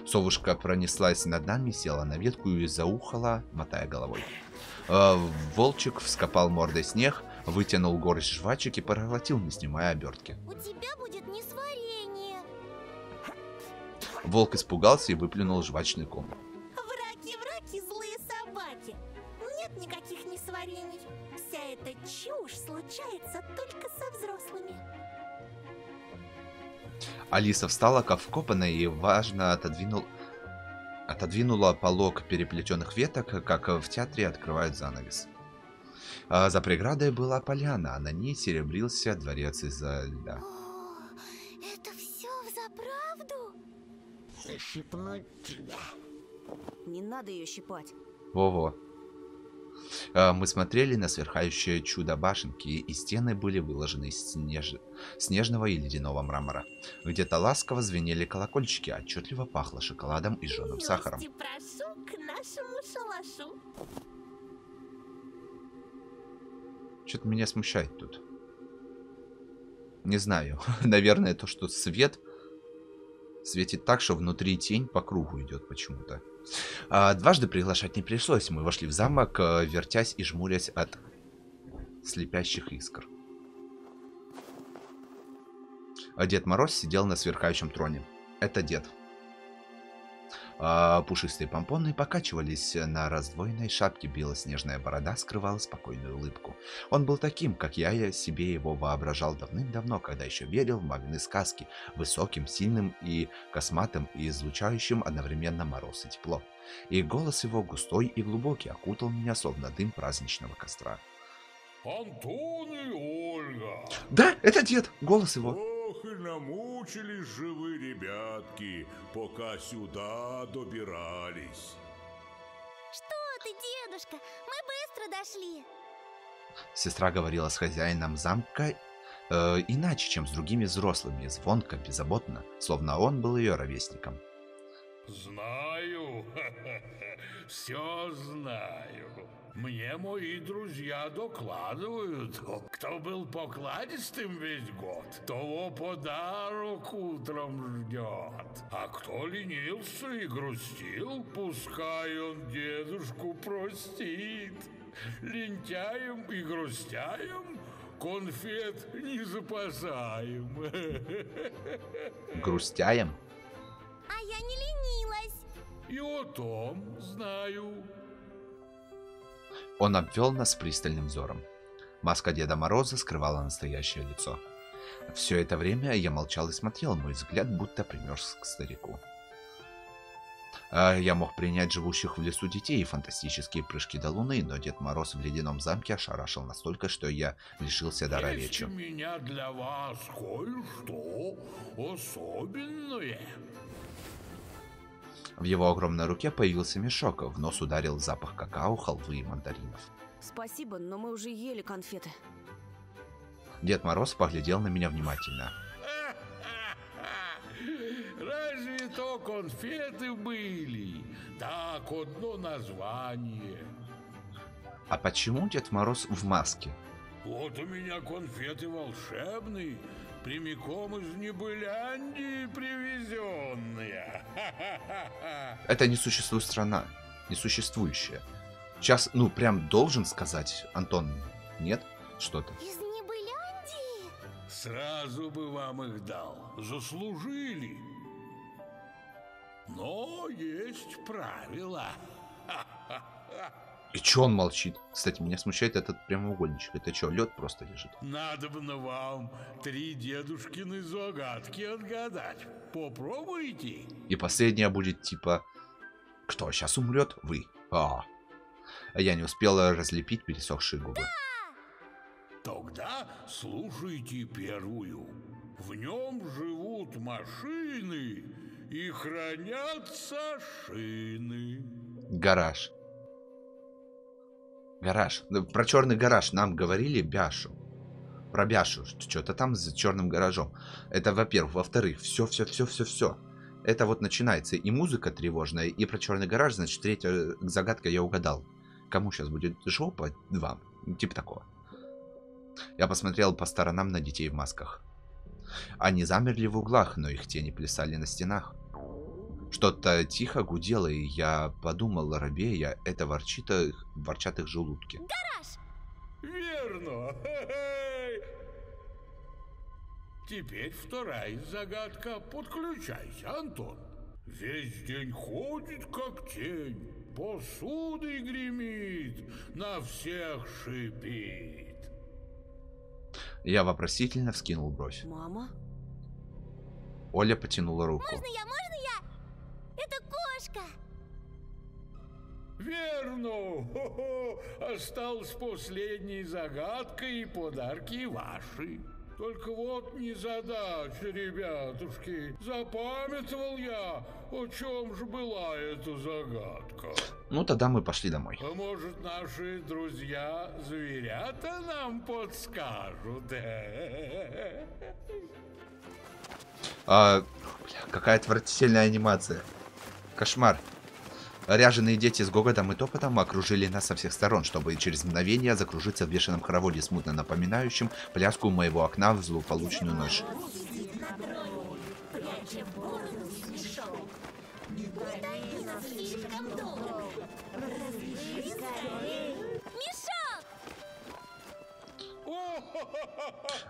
Совушка пронеслась над нами, села на ветку и заухала, мотая головой. А, Волчик вскопал мордой снег, вытянул горсть жвачек и проглотил, не снимая обертки. У тебя будет несварение. Волк испугался и выплюнул жвачный ком. Чушь случается только со взрослыми. Алиса встала, как вкопанная, и важно отодвинул... отодвинула полог переплетенных веток, как в театре открывают занавес. А за преградой была поляна, а на ней серебрился дворец из льда. О, это все взаправду? Защипнуть тебя. Не надо ее щипать. Во-во. А, Мы смотрели на сверкающее чудо башенки, и стены были выложены из снеж- снежного и ледяного мрамора. Где-то ласково звенели колокольчики, отчетливо пахло шоколадом и жженым сахаром. Прошу к нашему шалашу. Что-то меня смущает тут. Не знаю. *laughs* Наверное, то, что свет светит так, что внутри тень по кругу идет почему-то. А, дважды приглашать не пришлось. Мы вошли в замок, э, вертясь и жмурясь от слепящих искр. А Дед Мороз сидел на сверкающем троне. Это дед. А пушистые помпоны покачивались на раздвоенной шапке, белоснежная борода скрывала спокойную улыбку. Он был таким, как я себе его воображал давным-давно, когда еще верил в мамины сказки, высоким, сильным и косматым, и излучающим одновременно мороз и тепло. И голос его густой и глубокий окутал меня, словно дым праздничного костра. Антон и Ольга. Да, это дед, голос его. Ох, и намучились же вы, ребятки, пока сюда добирались. Что ты, дедушка? Мы быстро дошли. Сестра говорила с хозяином замка э, иначе, чем с другими взрослыми, звонко, беззаботно, словно он был ее ровесником. Знаю, *laughs* все знаю. Мне мои друзья докладывают, кто был покладистым весь год, того подарок утром ждет. А кто ленился и грустил, пускай он дедушку простит. Лентяем и грустяем конфет не запасаем. *laughs* Грустяем? А я не ленилась. И о том знаю. Он обвел нас пристальным взором. Маска Деда Мороза скрывала настоящее лицо. Все это время я молчал и смотрел, мой взгляд будто примерз к старику. А я мог принять живущих в лесу детей и фантастические прыжки до луны, но Дед Мороз в ледяном замке ошарашил настолько, что я лишился дара Есть речи. у меня для вас кое-что особенное. В его огромной руке появился мешок, в нос ударил запах какао, халвы и мандаринов. Спасибо, но мы уже ели конфеты. Дед Мороз поглядел на меня внимательно. Разве то конфеты были? Так, одно название. А почему Дед Мороз в маске? Вот у меня конфеты волшебные, прямиком из Небыляндии привезенные. *laughs* Это не существует страна, несуществующая. Сейчас, ну, прям должен сказать, Антон, нет? Что-то. Из Небыляндии? Сразу бы вам их дал, заслужили. Но есть правила. И чё он молчит? Кстати, меня смущает этот прямоугольничек. Это что, лед просто лежит? Надобно вам три дедушкины загадки отгадать. Попробуйте. И последняя будет типа... Кто сейчас умрет? Вы. А. А я не успела разлепить пересохшие губы. Тогда слушайте первую. В нем живут машины и хранятся шины. Гараж. Гараж. Про черный гараж нам говорили Бяшу. Про Бяшу. Что-то там за черным гаражом. Это, во-первых. Во-вторых, все, все, все, все, все. Это вот начинается и музыка тревожная, и про черный гараж, значит, третья загадка я угадал. Кому сейчас будет жопа? Вам. Типа такого. Я посмотрел по сторонам на детей в масках. Они замерли в углах, но их тени плясали на стенах. Что-то тихо гудело, и я подумал, рабея, это ворчит их, ворчат их желудки. Гараж! Верно. Теперь вторая загадка. Подключайся, Антон. Весь день ходит, как тень, посудой гремит, на всех шипит. Я вопросительно вскинул бровь. Мама? Оля потянула руку. Можно я, можно я? Это кошка! Верно. Хо-хо. Осталась последняя загадка и подарки ваши. Только вот не задача, ребятушки. Запамятовал я, о чем же была эта загадка. Ну, тогда мы пошли домой. А может, наши друзья зверята нам подскажут? А, бля, какая отвратительная анимация. Кошмар. Ряженые дети с гоготом и топотом окружили нас со всех сторон, чтобы через мгновение закружиться в бешеном хороводе, смутно напоминающем пляску моего окна в злополучную ночь.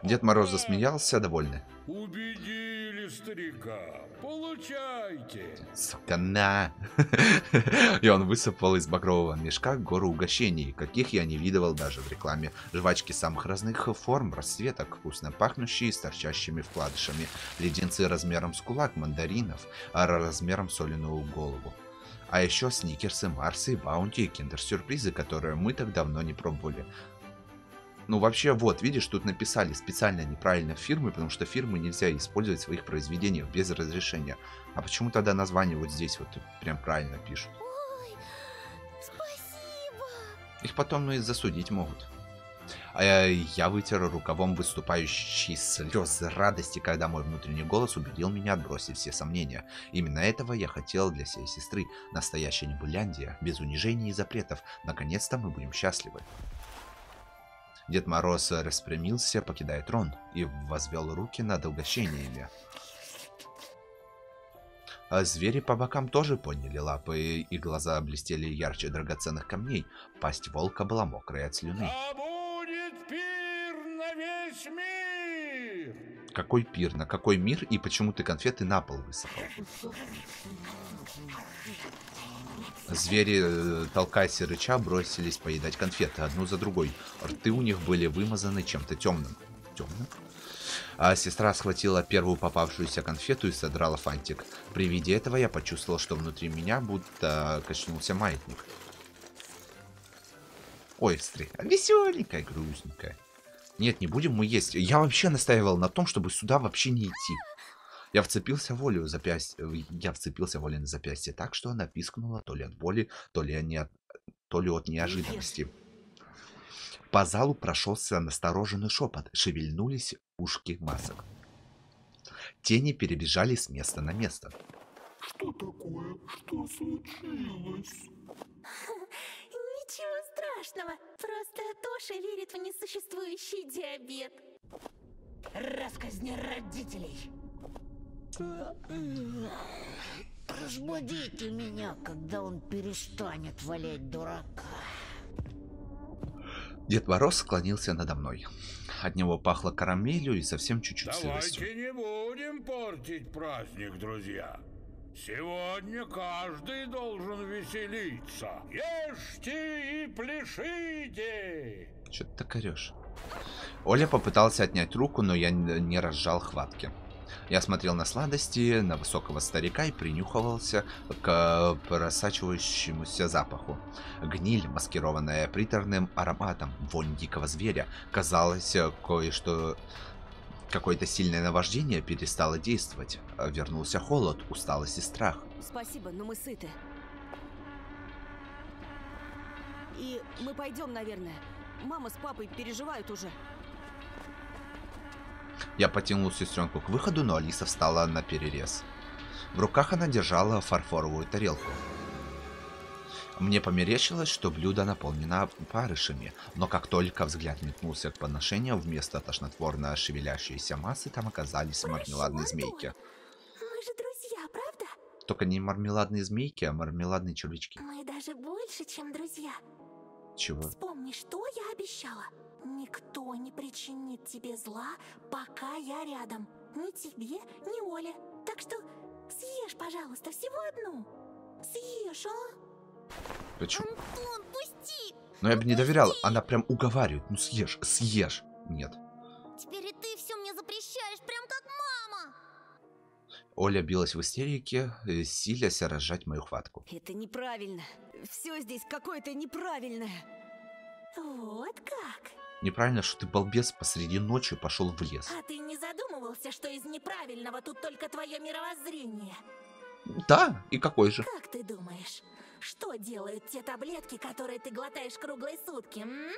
Дед Мороз засмеялся, довольный. Старика. Получайте. Сука, на. *laughs* И он высыпал из багрового мешка гору угощений, каких я не видывал даже в рекламе. Жвачки самых разных форм, расцветок, вкусно пахнущие, с торчащими вкладышами. Леденцы размером с кулак, мандаринов, а размером соленую голову. А еще сникерсы, марсы, баунти и киндер-сюрпризы, которые мы так давно не пробовали. Ну, вообще, вот, видишь, тут написали специально неправильно фирмы, потому что фирмы нельзя использовать в своих произведениях без разрешения. А почему тогда название вот здесь вот прям правильно пишут? Ой, спасибо. Их потом, ну, и засудить могут. А я, я вытер рукавом выступающие слезы радости, когда мой внутренний голос убедил меня отбросить все сомнения. Именно этого я хотел для своей сестры. Настоящая Небуляндия, без унижений и запретов. Наконец-то мы будем счастливы. Дед Мороз распрямился, покидая трон, и возвел руки над угощениями. А звери по бокам тоже подняли лапы, и глаза блестели ярче драгоценных камней. Пасть волка была мокрая от слюны. А будет пир на весь мир! Какой пир? На какой мир? И почему ты конфеты на пол высыпал? Звери, э, толкаясь и рыча, бросились поедать конфеты одну за другой. Рты у них были вымазаны чем-то темным. Темным? А сестра схватила первую попавшуюся конфету и содрала фантик. При виде этого я почувствовал, что внутри меня будто качнулся маятник. Ой, смотри, веселенькая, грустненькая. Нет, не будем мы есть. Я вообще настаивал на том, чтобы сюда вообще не идти. Я вцепился волю в запястье, я вцепился волей на запястье так, что она пискнула то ли от боли, то ли, не от, то ли от неожиданности. По залу прошелся настороженный шепот, шевельнулись ушки масок. Тени перебежали с места на место. Что такое? Что случилось? *laughs* Страшного. Просто Тоша верит в несуществующий диабет. Расказни родителей. Разбудите меня, когда он перестанет валять дурака. Дед Мороз склонился надо мной. От него пахло карамелью и совсем чуть-чуть сыростью. Давайте не будем портить праздник, друзья. Сегодня каждый должен веселиться. Ешьте и пляшите. Что ты так орешь? Оля попытался отнять руку, но я не разжал хватки. Я смотрел на сладости, на высокого старика и принюхивался к просачивающемуся запаху. Гниль, маскированная приторным ароматом, вонь дикого зверя. Казалось, кое-что... Какое-то сильное наваждение перестало действовать. Вернулся холод, усталость и страх. Спасибо, но мы сыты. И мы пойдем, наверное. Мама с папой переживают уже. Я потянул сестренку к выходу, но Алиса встала на перерез. В руках она держала фарфоровую тарелку. Мне померещилось, что блюдо наполнено парышами, но как только взгляд метнулся к подношению, вместо тошнотворно шевелящейся массы там оказались мармеладные змейки. Мы же друзья, правда? Только не мармеладные змейки, а мармеладные червячки. Мы даже больше, чем друзья. Чего? Вспомни, что я обещала. Никто не причинит тебе зла, пока я рядом. Ни тебе, ни Оле. Так что съешь, пожалуйста, всего одну. Съешь, а? Почему? Антон, пусти! Но я бы не доверял, она прям уговаривает. Ну съешь, съешь. Нет. Теперь и ты все мне запрещаешь, прям как мама. Оля билась в истерике, э, силясь разжать мою хватку. Это неправильно. Все здесь какое-то неправильное. Вот как? Неправильно, что ты, балбес, посреди ночи пошел в лес. А ты не задумывался, что из неправильного тут только твое мировоззрение? Да, и какой же? Как ты думаешь, что делают те таблетки, которые ты глотаешь круглые сутки, м?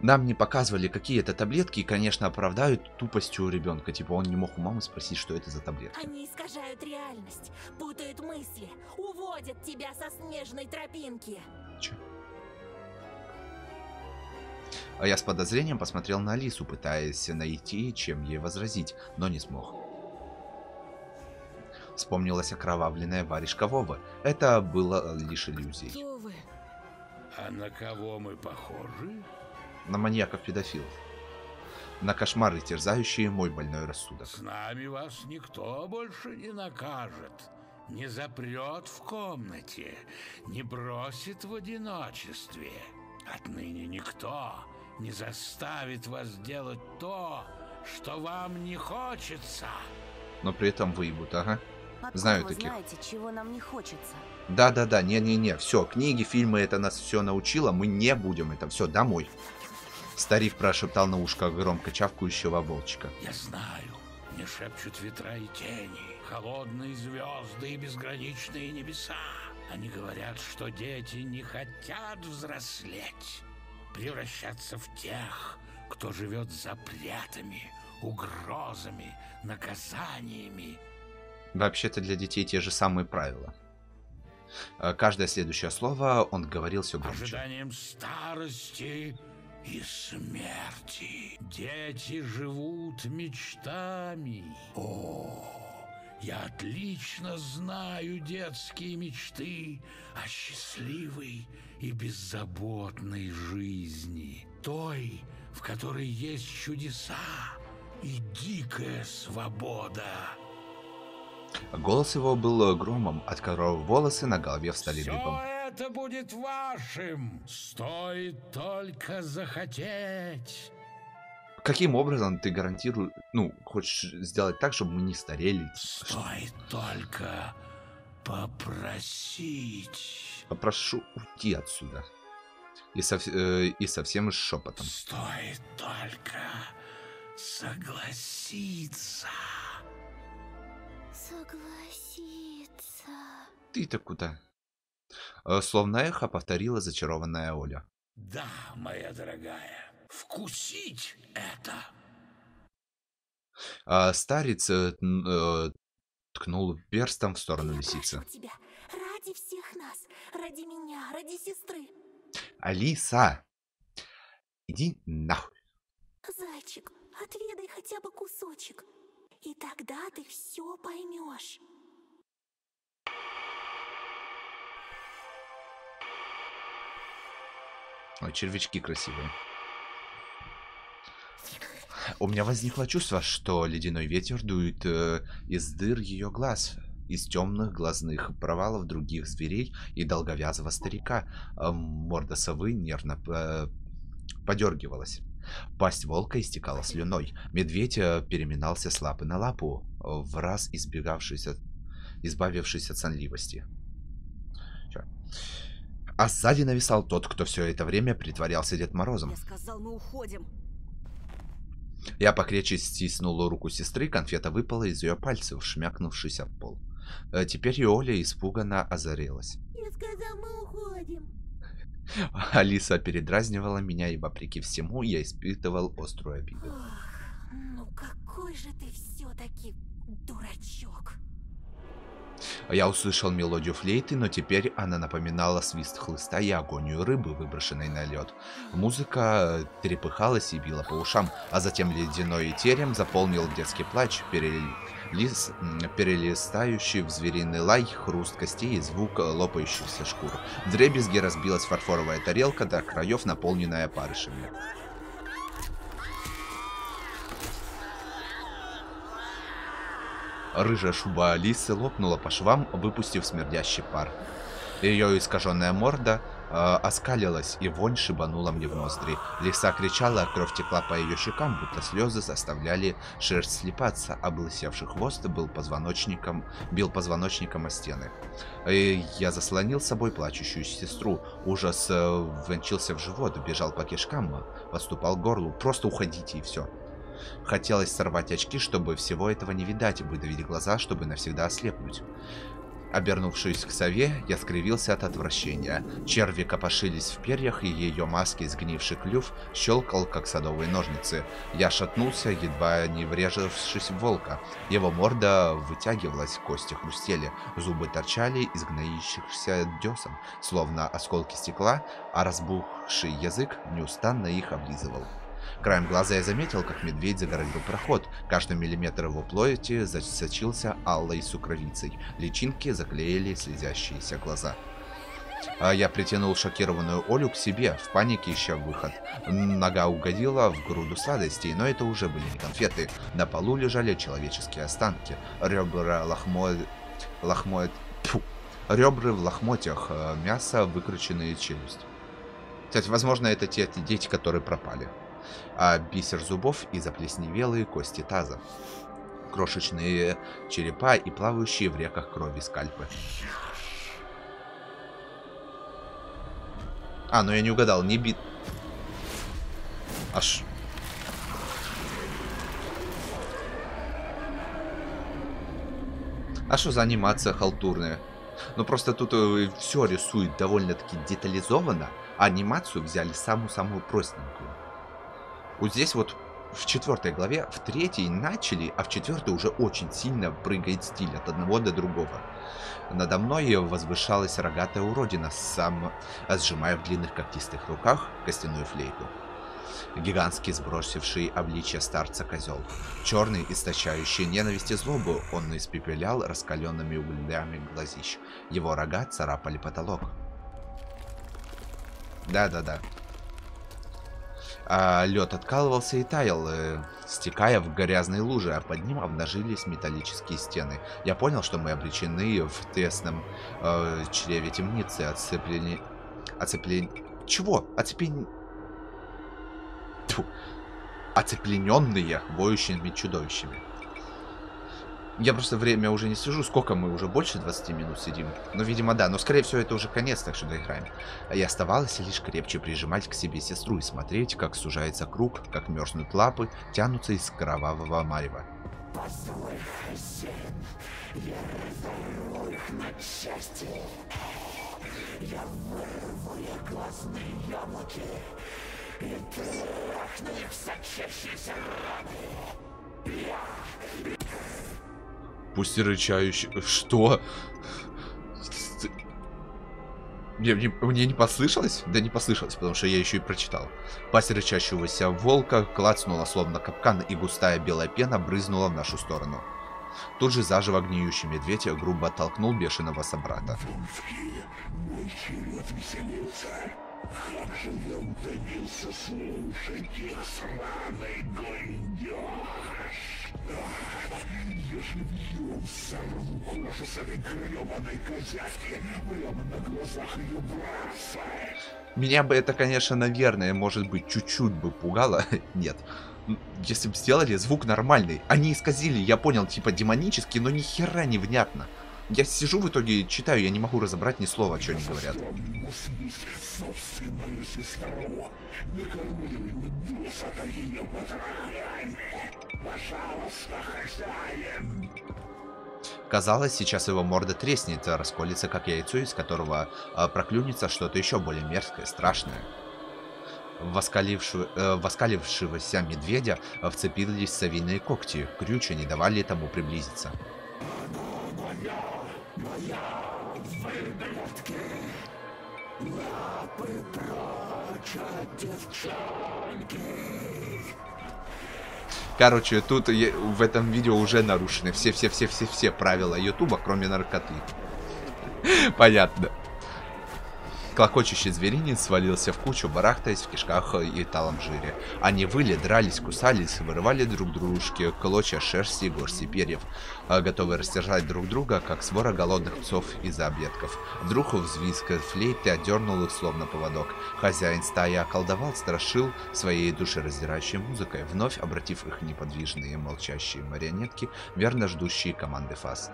Нам не показывали, какие это таблетки, и, конечно, оправдают тупостью ребенка. Типа, он не мог у мамы спросить, что это за таблетки. Они искажают реальность, путают мысли, уводят тебя со снежной тропинки. Чё? А я с подозрением посмотрел на Алису, пытаясь найти, чем ей возразить, но не смог. Вспомнилась окровавленная варежка Вовы. Это было лишь иллюзией. Кто вы? А на кого мы похожи? На маньяков-педофилов. на кошмары, терзающие мой больной рассудок. С нами вас никто больше не накажет, не запрет в комнате, не бросит в одиночестве. Отныне никто не заставит вас делать то, что вам не хочется. Но при этом выебут, ага. Откуда Знаю вы таких. знаете, чего нам не хочется? Да-да-да, не-не-не, все, книги, фильмы, это нас все научило, мы не будем это, все, домой. Старик прошептал на ушко громко чавкающего волчика. Я знаю, не шепчут ветра и тени, холодные звезды и безграничные небеса. Они говорят, что дети не хотят взрослеть, превращаться в тех, кто живет запретами, угрозами, наказаниями. Вообще-то для детей те же самые правила. Э, Каждое следующее слово он говорил все громче. ожиданием старости и смерти. Дети живут мечтами. О, я отлично знаю детские мечты о счастливой и беззаботной жизни. Той, в которой есть чудеса и дикая свобода. Голос его был громом, от которого волосы на голове встали дыбом. это будет вашим. Стоит только захотеть. Каким образом ты гарантируешь, ну, хочешь сделать так, чтобы мы не старели? Стоит только попросить. Попрошу уйти отсюда. И, сов- э, и совсем шепотом. Стоит только согласиться. Согласиться. Ты-то куда? Э, Словно эхо повторила зачарованная Оля. Да, моя дорогая, вкусить это. А старец э, э, ткнул перстом в сторону лисицы. Прошу тебя, ради всех нас, ради меня, ради сестры. Алиса! Иди нахуй. Зайчик, отведай хотя бы кусочек. И тогда ты все поймешь. Ой, червячки красивые. У меня возникло чувство, что ледяной ветер дует э, из дыр ее глаз, из темных глазных провалов других зверей и долговязого старика. А морда совы нервно э, подергивалась. Пасть волка истекала слюной. Медведь э, переминался с лапы на лапу, э, в раз избегавшись от, избавившись от сонливости. Чё? А сзади нависал тот, кто все это время притворялся Дед Морозом. Я сказал, мы уходим. Я покрепче стиснул руку сестры, конфета выпала из ее пальцев, шмякнувшись об пол. Э, Теперь и Оля испуганно озарилась. Я сказал, мы. Алиса передразнивала меня, и вопреки всему я испытывал острую обиду. Ох, ну какой же ты все-таки дурачок. Я услышал мелодию флейты, но теперь она напоминала свист хлыста и агонию рыбы, выброшенной на лед. Музыка э, трепыхалась и била по ушам, а затем ледяной терем заполнил детский плач, перелис... м, перелистающий в звериный лай, хруст костей и звук лопающихся шкур. В дребезги разбилась фарфоровая тарелка до краев, наполненная парышами. Рыжая шуба Алисы лопнула по швам, выпустив смердящий пар. Ее искаженная морда оскалилась, и вонь шибанула мне в ноздри. Лиса кричала, а кровь текла по ее щекам, будто слезы заставляли шерсть слипаться, а облысевший хвост был позвоночником, бил позвоночником о стены. И я заслонил с собой плачущую сестру. Ужас э, вончился в живот, бежал по кишкам, подступал к горлу. Просто уходите и все. Хотелось сорвать очки, чтобы всего этого не видать, выдавить глаза, чтобы навсегда ослепнуть. Обернувшись к сове, я скривился от отвращения. Черви копошились в перьях, и ее маски, сгнивший клюв, щелкал, как садовые ножницы. Я шатнулся, едва не врежавшись в волка. Его морда вытягивалась, кости хрустели, зубы торчали из гноящихся десен, словно осколки стекла, а разбухший язык неустанно их облизывал. Краем глаза я заметил, как медведь загородил проход. Каждый миллиметр его плоти засочился алой сукровицей. Личинки заклеили слезящиеся глаза. А Я притянул шокированную Олю к себе, в панике ища выход. Нога угодила в груду сладостей, но это уже были не конфеты. На полу лежали человеческие останки. Ребра лохмо... лохмо... Тьфу. Ребры в лохмотьях, э, мясо, выкрученные челюсть. Кстати, возможно, это те дети, которые пропали. А бисер зубов и заплесневелые кости таза. Крошечные черепа и плавающие в реках крови скальпы. А, ну я не угадал, не бит... Аж... А что за анимация халтурная? Ну просто тут все рисует довольно-таки детализованно, а анимацию взяли самую-самую простенькую. Вот здесь вот в четвертой главе, в третьей начали, а в четвертой уже очень сильно прыгает стиль от одного до другого. Надо мной возвышалась рогатая уродина, сам сжимая в длинных когтистых руках костяную флейту. Гигантский сбросивший обличье старца козел. Черный, источающий ненависть и злобу, он испепелял раскаленными углями глазищ. Его рога царапали потолок. Да-да-да. А лед откалывался и таял, э, стекая в грязные лужи, а под ним обнажились металлические стены. Я понял, что мы обречены в тесном э, чреве темницы, оцепление... Оцепление... Чего? Оцепление... Тьфу. Оцеплененные воющими чудовищами. Я просто время уже не сижу. Сколько мы уже? Больше 20 минут сидим? Ну, видимо, да. Но, скорее всего, это уже конец, так что доиграем. И оставалось лишь крепче прижимать к себе сестру и смотреть, как сужается круг, как мерзнут лапы, тянутся из кровавого марева. И трахну их в раны. Я Пусть рычающий... Что? Мне, мне, мне не послышалось? Да не послышалось, потому что я еще и прочитал. Пасть рычащегося волка клацнула словно капкан, и густая белая пена брызнула в нашу сторону. Тут же заживо гниющий медведь грубо оттолкнул бешеного собрата. Как же я утомился слушать их сраный гундеж. Если бьем сорву кожу с этой гребаной козявки, прямо на глазах ее бросай. Меня бы это, конечно, наверное, может быть, чуть-чуть бы пугало. *laughs* Нет. Если бы сделали звук нормальный. Они исказили, я понял, типа демонический, но ни хера не внятно. Я сижу в итоге, читаю, я не могу разобрать ни слова, что они говорят. Казалось, сейчас его морда треснет, расколется как яйцо, из которого э, проклюнется что-то еще более мерзкое, страшное. Воскалившего, э, воскалившегося медведя вцепились совиные когти, крючи не давали тому приблизиться. Моя выглядки, лапы прочь от девчонки. Короче, тут в этом видео уже нарушены все-все-все-все-все правила Ютуба, кроме наркоты. *laughs* Понятно. Клокочущий зверинец свалился в кучу, барахтаясь в кишках и талом жире. Они выли, дрались, кусались, вырывали друг дружки, клочья шерсти и горсти перьев, а, готовые растяжать друг друга, как свора голодных псов из-за объедков. Вдруг взвизг флейты отдернул их словно поводок. Хозяин стаи околдовал, страшил своей душераздирающей музыкой, вновь обратив их неподвижные молчащие марионетки, верно ждущие команды фас.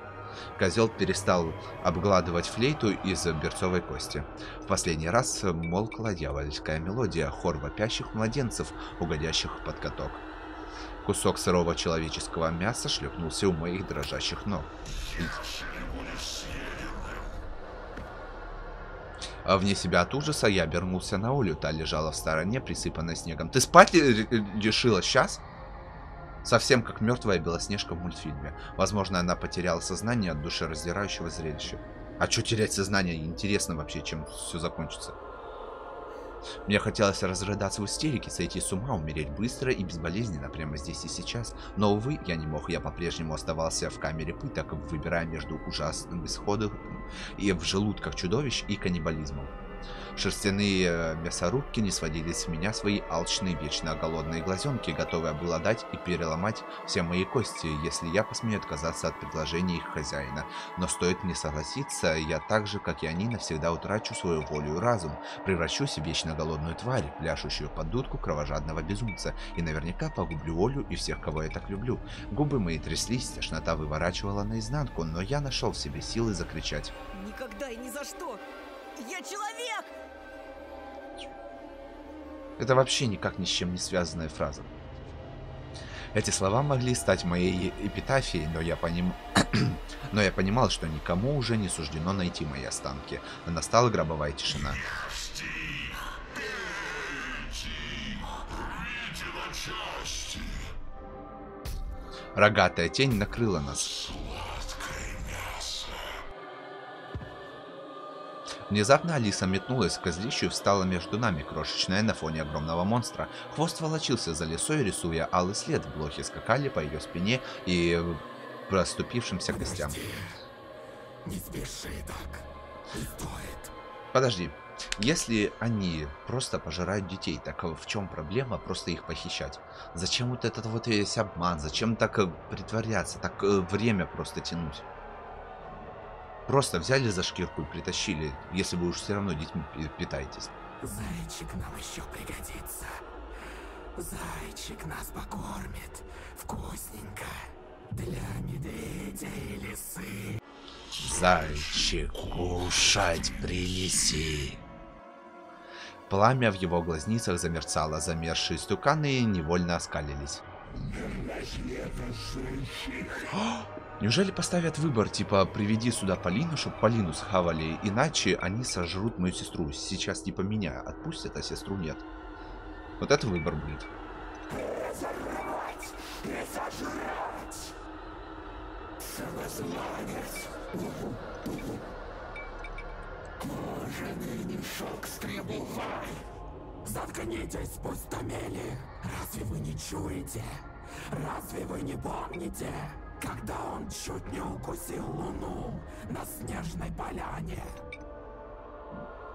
Козел перестал обгладывать флейту из берцовой кости. В последний раз молкла дьявольская мелодия, хор вопящих младенцев, угодящих под каток. Кусок сырого человеческого мяса шлепнулся у моих дрожащих ног. А вне себя от ужаса я обернулся на Олю. Та лежала в стороне, присыпанная снегом. Ты спать решила сейчас? Совсем как мертвая Белоснежка в мультфильме. Возможно, она потеряла сознание от душераздирающего зрелища. А что терять сознание? Интересно вообще, чем все закончится. Мне хотелось разрыдаться в истерике, сойти с ума, умереть быстро и безболезненно прямо здесь и сейчас. Но, увы, я не мог. Я по-прежнему оставался в камере пыток, выбирая между ужасным исходом и в желудках чудовищ и каннибализмом. Шерстяные э, мясорубки не сводили с меня свои алчные, вечно голодные глазенки, готовые обладать и переломать все мои кости, если я посмею отказаться от предложения их хозяина. Но стоит мне согласиться, я так же, как и они, навсегда утрачу свою волю и разум, превращусь в вечно голодную тварь, пляшущую под дудку кровожадного безумца, и наверняка погублю Олю и всех, кого я так люблю. Губы мои тряслись, тошнота выворачивала наизнанку, но я нашел в себе силы закричать. Никогда и ни за что! Я человек! Это вообще никак ни с чем не связанная фраза. Эти слова могли стать моей эпитафией, но я, поним... *clears throat* но я понимал, что никому уже не суждено найти мои останки. Настала гробовая тишина. Рогатая тень накрыла нас. Внезапно Алиса метнулась к козлищу и встала между нами, крошечная на фоне огромного монстра. Хвост волочился за лесой, рисуя алый след. Блохи скакали по ее спине и проступившимся костям. Не спеши так. Не стоит. Подожди. Если они просто пожирают детей, так в чем проблема просто их похищать? Зачем вот этот вот весь обман? Зачем так э, притворяться? Так э, время просто тянуть? Просто взяли за шкирку и притащили, если вы уж все равно детьми питаетесь. Зайчик нам еще пригодится. Зайчик нас покормит. Вкусненько. Для медведя и лисы. Зайчик, кушать принеси. Пламя в его глазницах замерцало, замерзшие стуканы невольно оскалились. *gasps* *gasps* Неужели поставят выбор, типа, приведи сюда Полину, чтобы Полину схавали, иначе они сожрут мою сестру. Сейчас типа меня отпустят, а сестру нет. Вот это выбор будет. Кожаный мешок стребухай. Заткнитесь, пустомели. Разве вы не чуете? Разве вы не помните? Когда он чуть не укусил луну на снежной поляне.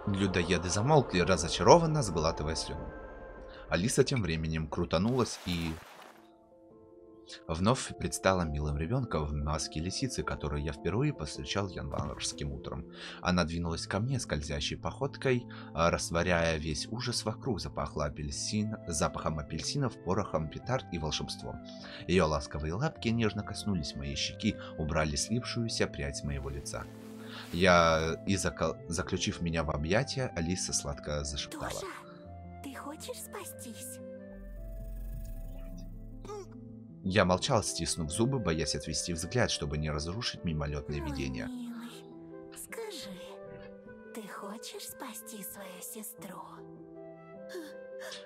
Людоеды замолкли, разочарованно сглатывая слюну. Алиса тем временем крутанулась и Вновь предстала милым ребенком в маске лисицы, которую я впервые повстречал январским утром. Она двинулась ко мне скользящей походкой, а, растворяя весь ужас вокруг, запахло апельсин, запахом апельсинов, порохом, петард и волшебством. Ее ласковые лапки нежно коснулись моей щеки, убрали слипшуюся прядь моего лица. Я, и закол... заключив меня в объятия, Алиса сладко зашептала. Тоша, ты хочешь спастись? Я молчал, стиснув зубы, боясь отвести взгляд, чтобы не разрушить мимолетное видение. милый, скажи, ты хочешь спасти свою сестру?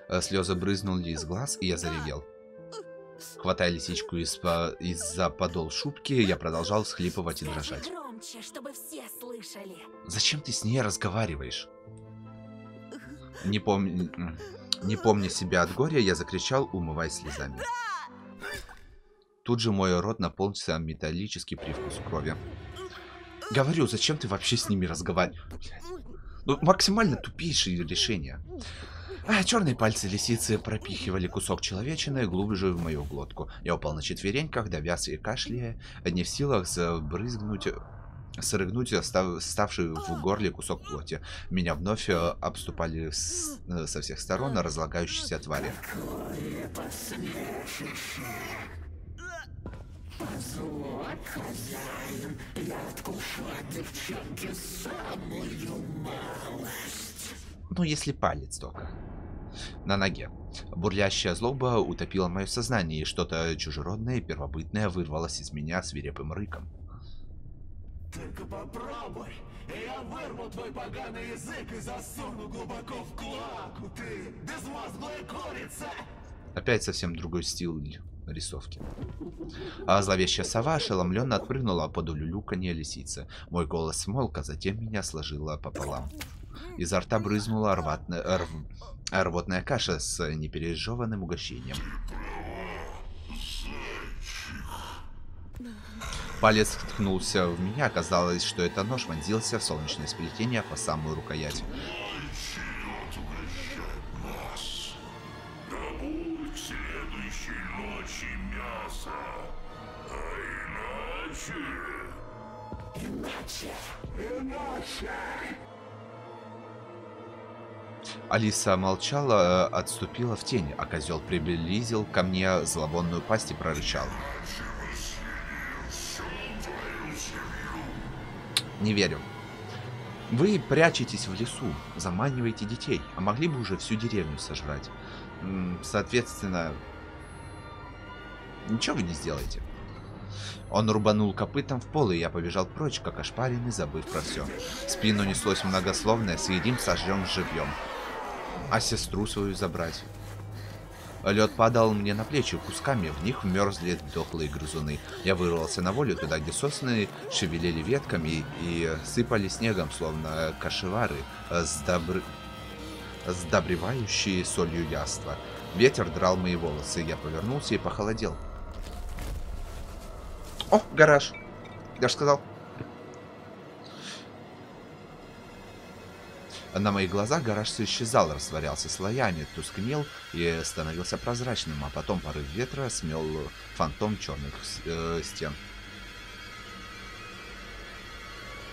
Э, Слезы брызнули из глаз, и я заревел. Хватая лисичку из-за из подол шубки, я продолжал всхлипывать и дрожать. громче, чтобы все слышали. Зачем ты с ней разговариваешь? Не помня... Не помня себя от горя, я закричал, умываясь слезами. Тут же мой рот наполнился металлический привкус крови. Говорю, зачем ты вообще с ними разговариваешь? Ну, максимально тупейшие решения. А, черные пальцы лисицы пропихивали кусок человечины глубже в мою глотку. Я упал на четвереньках, давясь и кашляя, не в силах забрызгнуть срыгнуть остав- ставший в горле кусок плоти. Меня вновь э, обступали с- э, со всех сторон разлагающиеся твари. Позволь, хозяин, я откушу от девчонки самую малость. Ну, если палец только. На ноге. Бурлящая злоба утопила мое сознание, и что-то чужеродное и первобытное вырвалось из меня свирепым рыком. Только попробуй, и я вырву твой поганый язык и засуну глубоко в клаку, ты безмозглая курица! Опять совсем другой стиль рисовки. А зловещая сова ошеломленно отпрыгнула под улюлюканье лисицы. Мой голос смолк, а затем меня сложило пополам. Изо рта брызнула рв... рвотная каша с непережеванным угощением. Палец ткнулся в меня, оказалось, что это нож вонзился в солнечное сплетение по самую рукоять. Алиса молчала, э, отступила в тень, а козел приблизил ко мне зловонную пасть и прорычал. Не верю. Вы прячетесь в лесу, заманиваете детей, а могли бы уже всю деревню сожрать. Соответственно, ничего вы не сделаете. Он рубанул копытом в пол, и я побежал прочь, как ошпаренный, забыв про все. Спину неслось многословное «Съедим, сожжем, живьем». А сестру свою забрать? Лед падал мне на плечи кусками, в них вмерзли дохлые грызуны. Я вырвался на волю туда, где сосны шевелили ветками и сыпали снегом, словно кашевары, сдобр... сдобревающие солью яства. Ветер драл мои волосы, я повернулся и похолодел. О, гараж. Я же сказал. На моих глазах гараж все исчезал, растворялся слоями, тускнел и становился прозрачным, а потом порыв ветра смел фантом черных э, стен.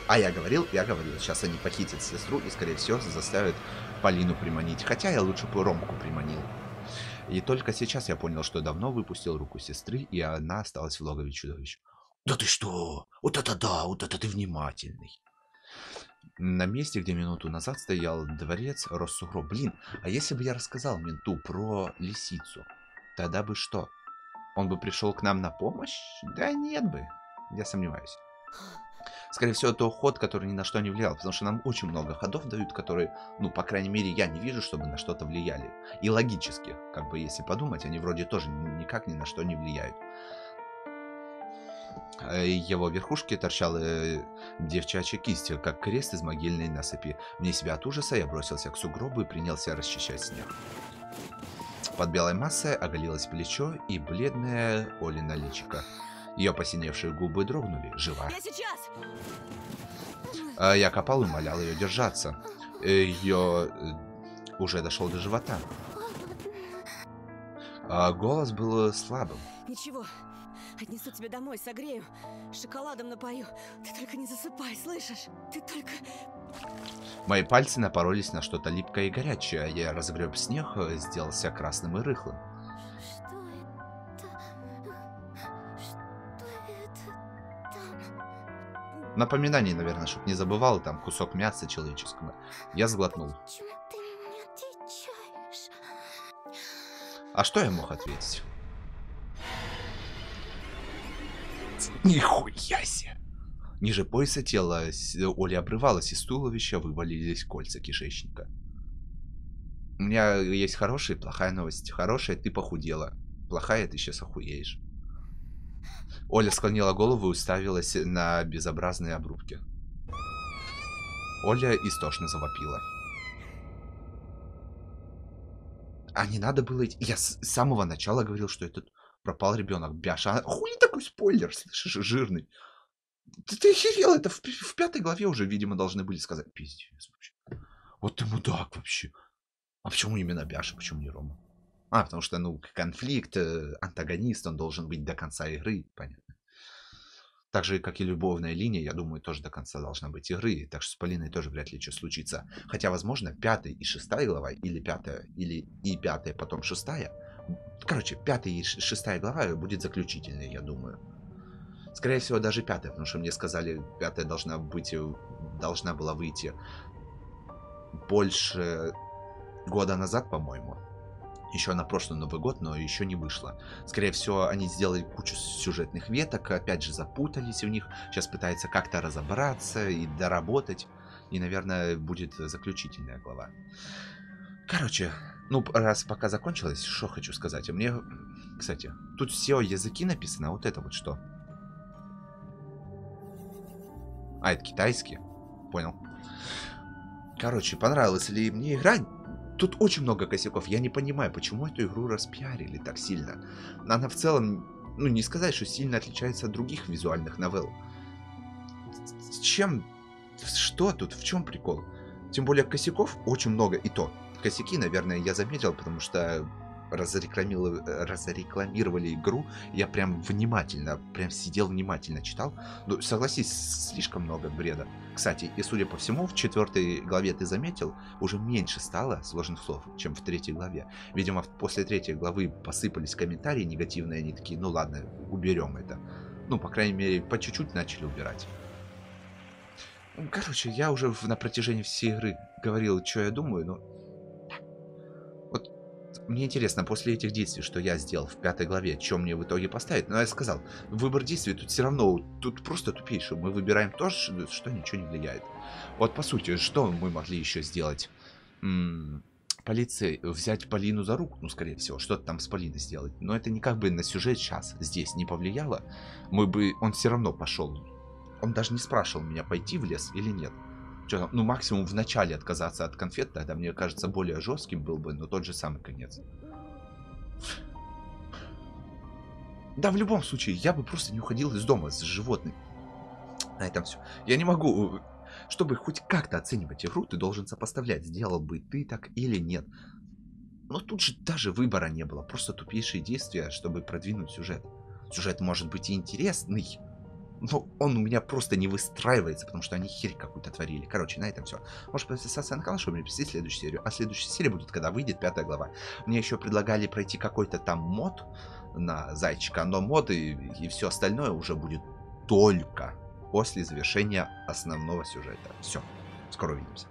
А я говорил, я говорил, сейчас они похитят сестру и, скорее всего, заставят Полину приманить. Хотя я лучше бы Ромку приманил. И только сейчас я понял, что давно выпустил руку сестры, и она осталась в логове чудовищ. Да ты что? Вот это да, вот это ты внимательный. На месте, где минуту назад стоял дворец, рос сугроб. Блин, а если бы я рассказал менту про лисицу, тогда бы что? Он бы пришел к нам на помощь? Да нет бы. Я сомневаюсь. Скорее всего, это ход, который ни на что не влиял, потому что нам очень много ходов дают, которые, ну, по крайней мере, я не вижу, чтобы на что-то влияли. И логически, как бы, если подумать, они вроде тоже никак ни на что не влияют. Э, его верхушке торчала э, девчачья кисть, как крест из могильной насыпи. Вне себя от ужаса я бросился к сугробу и принялся расчищать снег. Под белой массой оголилось плечо и бледная Олина личика. Ее посиневшие губы дрогнули. Жива. Я сейчас! А я копал и молял ее держаться. Ее э, уже дошел до живота. А голос был слабым. Ничего, Отнесу тебя домой, согрею, шоколадом напою. Ты только не засыпай, слышишь? Ты только... Мои пальцы напоролись на что-то липкое и горячее, а я разгреб снег, сделался красным и рыхлым. Напоминание, наверное, чтоб не забывал, там кусок мяса человеческого. Я сглотнул. А что я мог ответить? Нихуя себе. Ниже пояса тела Оли обрывалось, из туловища вывалились кольца кишечника. У меня есть хорошая и плохая новость. Хорошая, ты похудела. Плохая, ты сейчас охуеешь. Оля склонила голову и уставилась на безобразные обрубки. Оля истошно завопила. А не надо было идти. Я с самого начала говорил, что этот пропал ребенок. Бяша, а хули такой спойлер, слышишь, жирный. Ты, ты охерел, это в, в пятой главе уже, видимо, должны были сказать. Пиздец вообще. Вот ты мудак вообще. А почему именно Бяша, почему не Рома? А, потому что, ну, конфликт, э, антагонист, он должен быть до конца игры, понятно. Так же, как и любовная линия, я думаю, тоже до конца должна быть игры. Так что с Полиной тоже вряд ли что случится. Хотя, возможно, пятая и шестая глава, или пятая, или и пятая, потом шестая, Короче, пятая и шестая глава будет заключительной, я думаю. Скорее всего, даже пятая, потому что мне сказали, пятая должна быть, э, должна была выйти больше года назад, по-моему. Еще на прошлый Новый год, но еще не вышло. Скорее всего, они сделали кучу сюжетных веток, опять же запутались в них. Сейчас пытаются как-то разобраться и доработать. И, наверное, будет заключительная глава. Короче, ну, раз пока закончилось, что хочу сказать. Мне, кстати, тут все языки написаны, а вот это вот что? А, это китайский. Понял. Короче, понравилась ли мне игра? Тут очень много косяков. Я не понимаю, почему эту игру распиарили так сильно. Она в целом, ну не сказать, что сильно отличается от других визуальных новелл. С чем? Что тут? В чем прикол? Тем более косяков очень много. И то, косяки, наверное, я заметил, потому что разрекламировали, игру, я прям внимательно, прям сидел внимательно читал. Ну, согласись, слишком много бреда. Кстати, и судя по всему, в четвертой главе ты заметил, уже меньше стало сложных слов, чем в третьей главе. Видимо, после третьей главы посыпались комментарии негативные, они такие, ну ладно, уберем это. Ну, по крайней мере, по чуть-чуть начали убирать. Короче, я уже на протяжении всей игры говорил, что я думаю, но мне интересно, после этих действий, что я сделал в пятой главе, что мне в итоге поставить? Но ну, я сказал, выбор действий тут все равно, тут просто тупейший. Мы выбираем то, что ничего не влияет. Вот по сути, что мы могли еще сделать? М -м полиции взять Полину за руку, ну, скорее всего, что-то там с Полиной сделать. Но это никак бы на сюжет сейчас здесь не повлияло. Мы бы, он все равно пошел. Он даже не спрашивал меня, пойти в лес или нет. Что ну максимум в начале отказаться от конфет, тогда мне кажется более жестким был бы, но тот же самый конец. Да, в любом случае, я бы просто не уходил из дома с животным. На этом все. Я не могу... Чтобы хоть как-то оценивать игру, ты должен сопоставлять, сделал бы ты так или нет. Но тут же даже выбора не было, просто тупейшие действия, чтобы продвинуть сюжет. Сюжет может быть и интересный, ну, он у меня просто не выстраивается, потому что они херь какую-то творили. Короче, на этом все. Может подписаться на канал, чтобы мне писать следующую серию. А следующая серия будет, когда выйдет пятая глава. Мне еще предлагали пройти какой-то там мод на зайчика, но моды и все остальное уже будет только после завершения основного сюжета. Все, скоро увидимся.